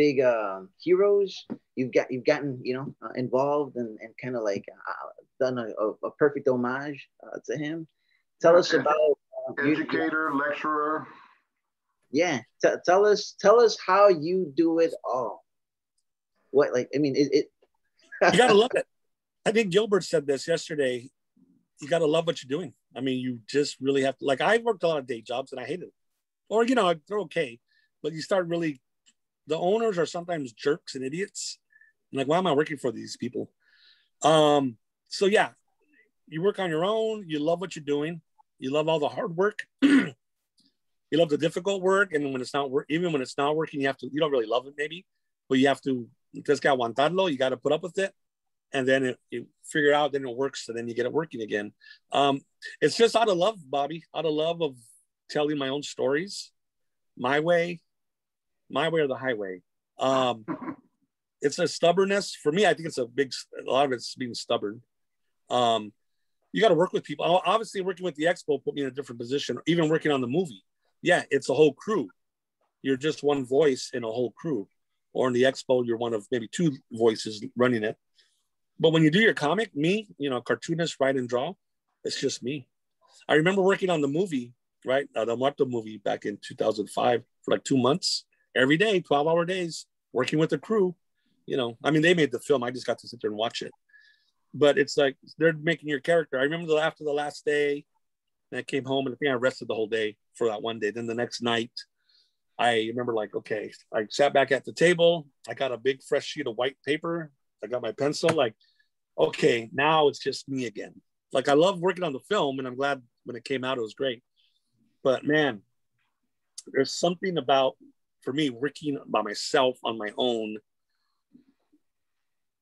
[SPEAKER 7] big uh, heroes. You've got you've gotten you know uh, involved and, and kind of like uh, done a, a, a perfect homage uh, to him. Tell us about
[SPEAKER 8] uh, educator, you, lecturer.
[SPEAKER 7] Yeah, T- tell us tell us how you do it all. What like I mean it. it
[SPEAKER 6] you gotta love it. I think Gilbert said this yesterday. You gotta love what you're doing. I mean, you just really have to. Like I worked a lot of day jobs and I hated it, or you know they're okay, but you start really. The owners are sometimes jerks and idiots. I'm like, why am I working for these people? Um, so yeah, you work on your own. You love what you're doing. You love all the hard work. you love the difficult work, and when it's not work, even when it's not working, you have to. You don't really love it, maybe, but you have to. Just got aguantarlo. You got to put up with it, and then it, you figure out. Then it works, and then you get it working again. Um, it's just out of love, Bobby. Out of love of telling my own stories, my way, my way or the highway. Um, it's a stubbornness for me. I think it's a big. A lot of it's being stubborn um, you got to work with people. Obviously, working with the expo put me in a different position. Even working on the movie, yeah, it's a whole crew. You're just one voice in a whole crew. Or in the expo, you're one of maybe two voices running it. But when you do your comic, me, you know, cartoonist, write and draw, it's just me. I remember working on the movie, right, uh, the Muerto movie back in 2005 for like two months, every day, 12 hour days, working with the crew. You know, I mean, they made the film. I just got to sit there and watch it but it's like they're making your character. I remember the, after the last day, and I came home and I think I rested the whole day for that one day. Then the next night, I remember like, okay, I sat back at the table. I got a big fresh sheet of white paper. I got my pencil. Like, okay, now it's just me again. Like I love working on the film, and I'm glad when it came out, it was great. But man, there's something about for me working by myself on my own.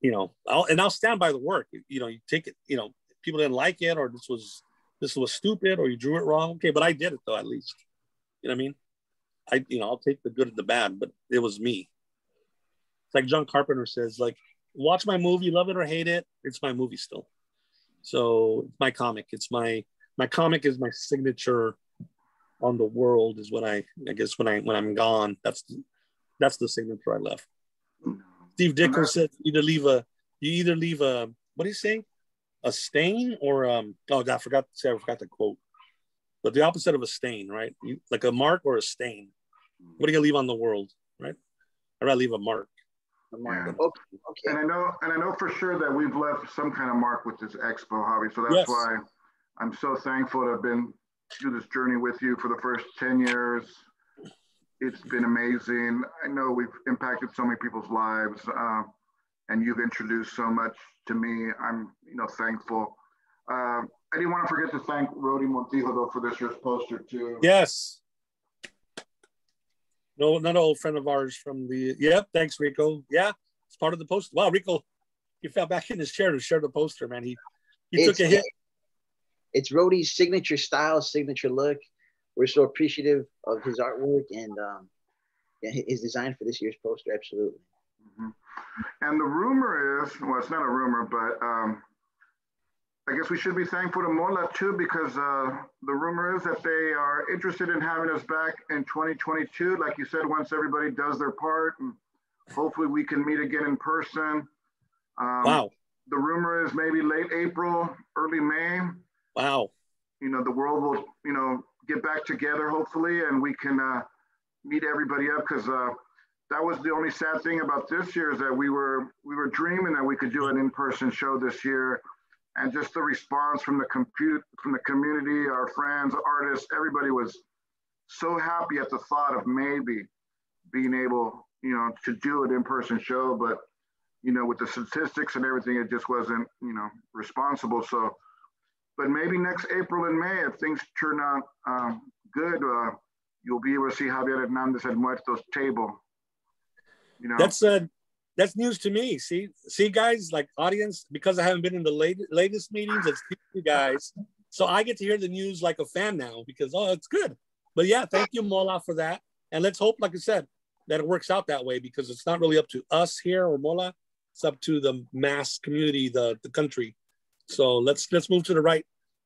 [SPEAKER 6] You know, I'll, and I'll stand by the work. You know, you take it. You know, people didn't like it, or this was this was stupid, or you drew it wrong. Okay, but I did it though, at least. You know what I mean? I, you know, I'll take the good and the bad, but it was me. It's like John Carpenter says, like, watch my movie, love it or hate it, it's my movie still. So it's my comic. It's my my comic is my signature on the world is when I I guess when I when I'm gone, that's that's the signature I left. Steve Ditko said either leave a you either leave a what do you say? A stain or um oh God, I forgot to say I forgot the quote. But the opposite of a stain, right? You, like a mark or a stain. What are you gonna leave on the world, right? I'd rather leave a mark.
[SPEAKER 8] Yeah.
[SPEAKER 7] Okay. okay.
[SPEAKER 8] And I know, and I know for sure that we've left some kind of mark with this expo, Javi. So that's
[SPEAKER 6] Yes.
[SPEAKER 8] why I'm so thankful to have been through this journey with you for the first 10 years. It's been amazing. I know we've impacted so many people's lives, uh, and you've introduced so much to me. I'm, you know, thankful. Uh, I didn't want to forget to thank Rhode Montijo though for this year's poster too.
[SPEAKER 6] Yes. No, another old friend of ours from the. Yep. Thanks, Rico. Yeah, it's part of the poster. Wow, Rico, he fell back in his chair to share the poster, man. He he took a hit.
[SPEAKER 7] It's Rhode's signature style, signature look. We're so appreciative of his artwork and um, yeah, his design for this year's poster. Absolutely.
[SPEAKER 8] Mhm. And the rumor is, well, it's not a rumor, but um, I guess we should be thankful to MOLA too, because uh, the rumor is that they are interested in having us back in 2022. Like you said, once everybody does their part, and hopefully we can meet again in person. Um,
[SPEAKER 6] Wow,
[SPEAKER 8] The rumor is maybe late April, early May.
[SPEAKER 6] Wow.
[SPEAKER 8] You know, the world will, you know, get back together hopefully, and we can uh, meet everybody up because uh, that was the only sad thing about this year is that we were we were dreaming that we could do an in-person show this year, and just the response from the compute from the community, our friends, artists, everybody was so happy at the thought of maybe being able, you know, to do an in-person show, but you know, with the statistics and everything, it just wasn't, you know, responsible. So, but maybe next April and May, if things turn out um, good, uh, you'll be able to see Javier Hernandez at Muertos table. You know,
[SPEAKER 6] That's uh, that's news to me. See, see, guys, like audience, because I haven't been in the late, latest meetings, it's you guys. So I get to hear the news like a fan now because oh, it's good. But yeah, thank you, MOLA, for that. And let's hope, like I said, that it works out that way because it's not really up to us here or MOLA. It's up to the mass community, the the country. So let's let's move to the right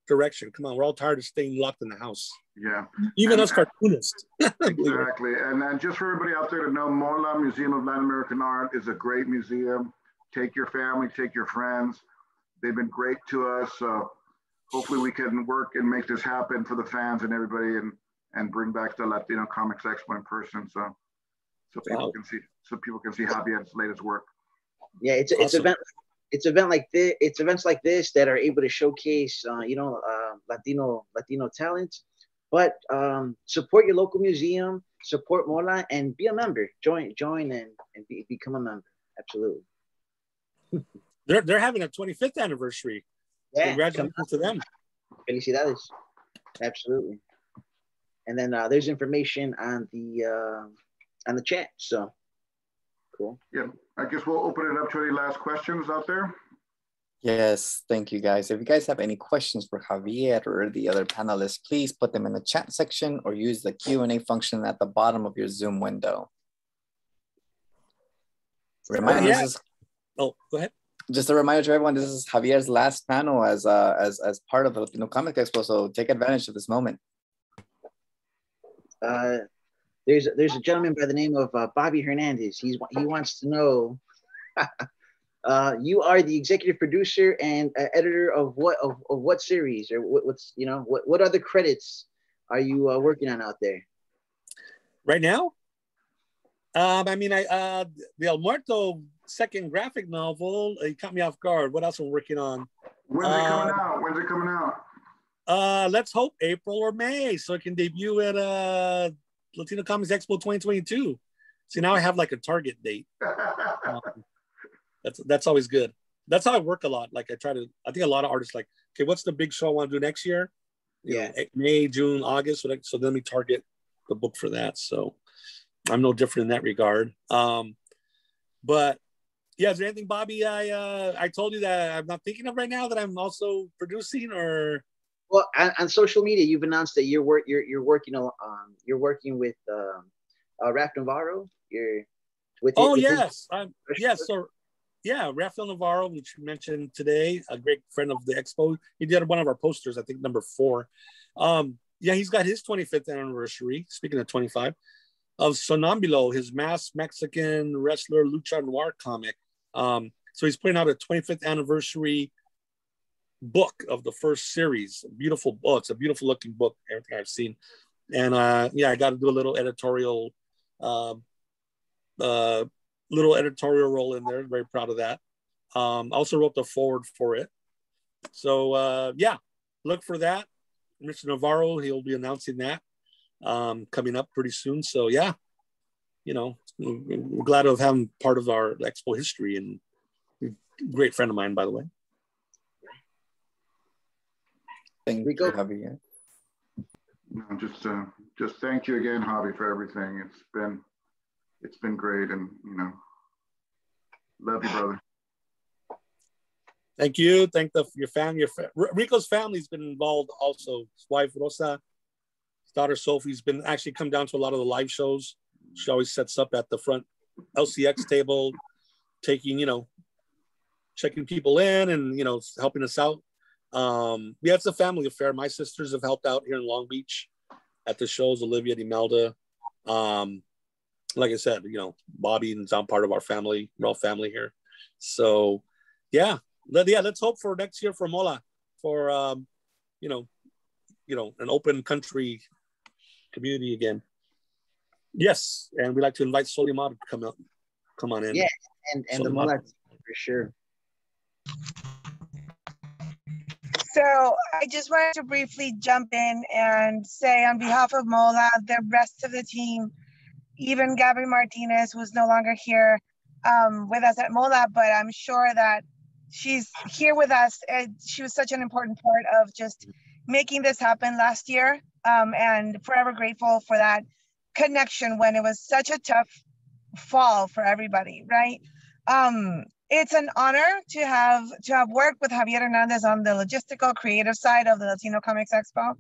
[SPEAKER 6] direction. Come on, we're all tired of staying locked in the house.
[SPEAKER 8] yeah,
[SPEAKER 6] Even us cartoonists.
[SPEAKER 8] Exactly. And then just for everybody out there to know, MOLA Museum of Latin American Art is a great museum. Take your family, take your friends. They've been great to us. So hopefully we can work and make this happen for the fans and everybody and and bring back the Latino Comics Expo in person. So so people
[SPEAKER 6] Wow.
[SPEAKER 8] can see so people can see Javier's latest work.
[SPEAKER 7] Yeah, it's it's
[SPEAKER 6] Awesome.
[SPEAKER 7] event it's event like this. It's events like this that are able to showcase, uh, you know, uh, Latino Latino talents. But um, support your local museum, support MOLA, and be a member. Join join and, and be, become a member. Absolutely.
[SPEAKER 6] They're they're having a 25th anniversary.
[SPEAKER 7] Yeah.
[SPEAKER 6] Congratulations to them.
[SPEAKER 7] Felicidades. Absolutely. And then uh, there's information on the uh, on the chat. So cool.
[SPEAKER 8] Yeah, I guess we'll open it up to any last questions out there.
[SPEAKER 9] Yes, thank you guys. If you guys have any questions for Javier or the other panelists, please put them in the chat section or use the Q&A function at the bottom of your Zoom window. Remind
[SPEAKER 6] Yeah.
[SPEAKER 9] this is
[SPEAKER 6] Oh, go ahead.
[SPEAKER 9] just a reminder to everyone, this is Javier's last panel as uh, as as part of the Latino Comic Expo, so take advantage of this moment.
[SPEAKER 7] Uh, there's there's a gentleman by the name of uh, Bobby Hernandez. He's he wants to know. uh, you are the executive producer and uh, editor of what of, of what series or what, what's you know what what other credits are you uh, working on out there?
[SPEAKER 6] Right now? Um, I mean, I uh the El Muerto second graphic novel, it caught me off guard. What else am I working on?
[SPEAKER 8] When's it coming
[SPEAKER 6] Uh,
[SPEAKER 8] out? When's it coming out?
[SPEAKER 6] Uh let's hope April or May so it can debut at uh Latino Comics Expo 2022. See, now I have like a target date. Um, that's that's always good. That's how I work a lot. Like I try to. I think a lot of artists like, okay, what's the big show I want to do next year? You
[SPEAKER 7] Yeah.
[SPEAKER 6] know, May, June, August. So, that, so let me target the book for that. So I'm no different in that regard. Um, but yeah, is there anything, Bobby? I uh, I told you that I'm not thinking of right now that I'm also producing or
[SPEAKER 7] Well, on, on social media, you've announced that you're work you're you're working on um you're working with um uh, Raph Navarro. You're with
[SPEAKER 6] Oh
[SPEAKER 7] with
[SPEAKER 6] yes, yes. So yeah, Rafael Navarro, which you mentioned today, a great friend of the expo. He did one of our posters, I think number four. Um, yeah, he's got his 25th anniversary. Speaking of 25, of Sonambulo, his mass Mexican wrestler lucha noir comic. Um, so he's putting out a 25th anniversary book of the first series. Beautiful. Oh, it's a beautiful looking book. Everything I've seen, and uh, yeah, I got to do a little editorial. Um, uh, little editorial role in there. Very proud of that. Um, I also wrote the forward for it. So uh, yeah, look for that. Mr. Navarro, he'll be announcing that um, coming up pretty soon. So yeah, you know, we're glad to have him part of our expo history and great friend of mine, by the way.
[SPEAKER 9] Thank
[SPEAKER 7] We
[SPEAKER 9] you,
[SPEAKER 7] go-
[SPEAKER 9] Javier.
[SPEAKER 8] No, just uh, just thank you again, Javi, for everything. It's been it's been great, and you know, love you, brother.
[SPEAKER 6] Thank you. Thank the your family. Your fa- Rico's family's been involved also. His wife Rosa, his daughter Sophie's been actually come down to a lot of the live shows. She always sets up at the front LCX table, taking you know, checking people in and you know helping us out. Um, yeah, it's a family affair. My sisters have helped out here in Long Beach at the shows. Olivia Demelda. Um, like I said, you know, Bobby and I'm part of our family. We're all family here. So, yeah, let, yeah, let's hope for next year for MOLA for um, you know, you know, an open country community again. Yes, and we'd like to invite Solimar to come out, come on in.
[SPEAKER 7] Yeah, and and the MOLA for sure.
[SPEAKER 1] So I just wanted to briefly jump in and say on behalf of MOLA, the rest of the team, even Gabby Martinez, who's no longer here um, with us at MOLA, but I'm sure that she's here with us. And she was such an important part of just making this happen last year um, and forever grateful for that connection when it was such a tough fall for everybody, right? Um, it's an honor to have to have worked with Javier Hernandez on the logistical creative side of the Latino Comics Expo.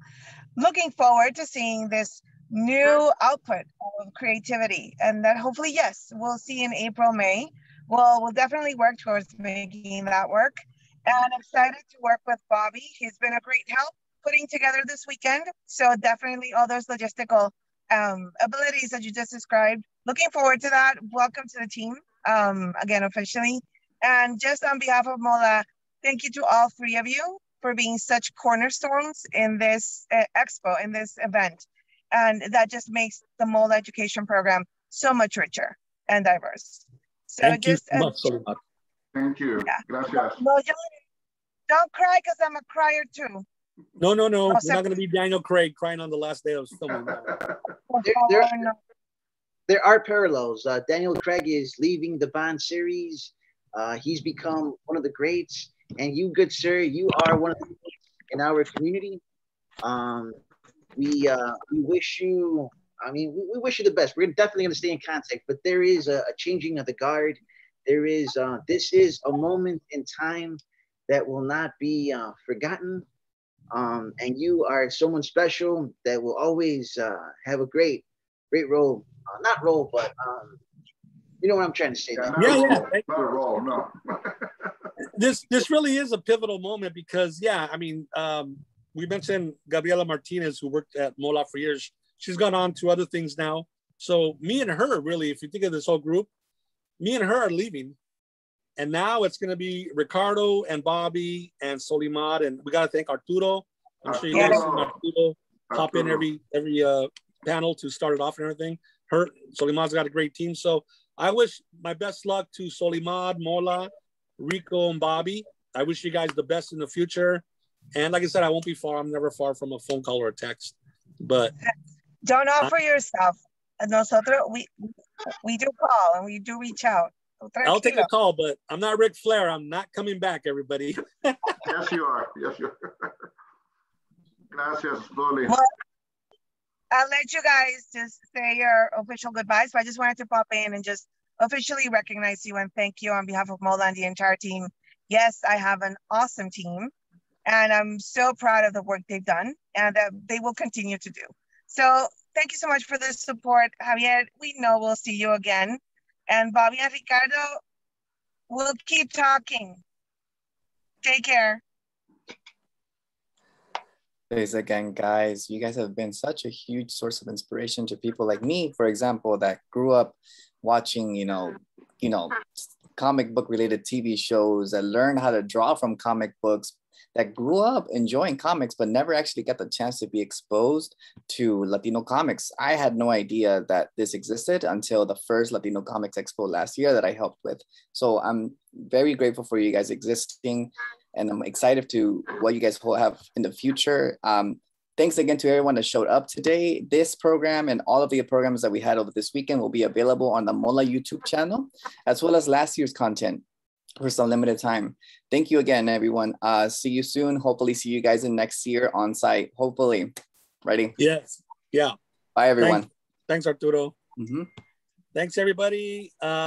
[SPEAKER 1] Looking forward to seeing this new output of creativity and that hopefully yes we'll see in April May. We'll we'll definitely work towards making that work. And excited to work with Bobby. He's been a great help putting together this weekend. So definitely all those logistical um, abilities that you just described. Looking forward to that. Welcome to the team um, again officially. And just on behalf of MOLA, thank you to all three of you for being such cornerstones in this uh, expo, in this event. And that just makes the MOLA education program so much richer and diverse. So
[SPEAKER 6] Thank you
[SPEAKER 1] just
[SPEAKER 6] so
[SPEAKER 1] uh,
[SPEAKER 6] much, Solimar.
[SPEAKER 8] Thank you.
[SPEAKER 1] Yeah.
[SPEAKER 8] Gracias.
[SPEAKER 1] no, don't, don't cry because I'm a crier too.
[SPEAKER 6] No, no, no.
[SPEAKER 1] Oh,
[SPEAKER 6] We're not going to be Daniel Craig crying on the last day of filming.
[SPEAKER 7] There- there- there are parallels. Uh, Daniel Craig is leaving the Bond series. Uh, he's become one of the greats, and you, good sir, you are one of the in our community. Um, we uh, we wish you. I mean, we, we wish you the best. We're definitely going to stay in contact, but there is a, a changing of the guard. There is. Uh, this is a moment in time that will not be uh, forgotten. Um, and you are someone special that will always uh, have a great, great role. Uh, not role, but um, you know what I'm trying to say.
[SPEAKER 8] Yeah,
[SPEAKER 6] Yeah, yeah, thank
[SPEAKER 8] Not a roll, no.
[SPEAKER 6] this this really is a pivotal moment because yeah, I mean, um, we mentioned Gabriela Martinez who worked at MOLA for years. She's gone on to other things now. So me and her really, if you think of this whole group, me and her are leaving. And now it's going to be Ricardo and Bobby and Solimar, and we got to thank Arturo. I'm sure you guys seen Arturo pop in every every uh, panel to start it off and everything. Her Solimar's got a great team, so I wish my best luck to Solimar, MOLA, Rico, and Bobby. I wish you guys the best in the future. And like I said, I won't be far. I'm never far from a phone call or a text. But
[SPEAKER 1] Don't offer yourself. Nosotros, we, we do call and we do reach out.
[SPEAKER 6] I'll take a call, but I'm not Ric Flair. I'm not coming back, everybody.
[SPEAKER 8] yes, you are. Yes, you are. Gracias, Loli.
[SPEAKER 1] Well, I'll let you guys just say your official goodbyes, but I just wanted to pop in and just officially recognize you and thank you on behalf of MOLA and the entire team. Yes, I have an awesome team and I'm so proud of the work they've done and that they will continue to do. So thank you so much for the support, Javier. We know we'll see you again. And Bobby and Ricardo, we'll keep talking. Take care.
[SPEAKER 9] Thanks again, guys. You guys have been such a huge source of inspiration to people like me, for example, that grew up watching, you know, you know, comic book related TV shows that learned how to draw from comic books, that grew up enjoying comics but never actually got the chance to be exposed to Latino comics. I had no idea that this existed until the first Latino Comics Expo last year that I helped with. So I'm very grateful for you guys existing and I'm excited to what you guys will have in the future. Um, thanks again to everyone that showed up today. This program and all of the programs that we had over this weekend will be available on the MOLA YouTube channel, as well as last year's content for some limited time. Thank you again, everyone. Uh, see you soon. Hopefully see you guys in next year on site. Hopefully. Ready?
[SPEAKER 6] Yes. Yeah.
[SPEAKER 9] Bye, everyone.
[SPEAKER 6] Thanks, Thanks Arturo.
[SPEAKER 9] Mm -hmm.
[SPEAKER 6] Thanks, everybody. Uh,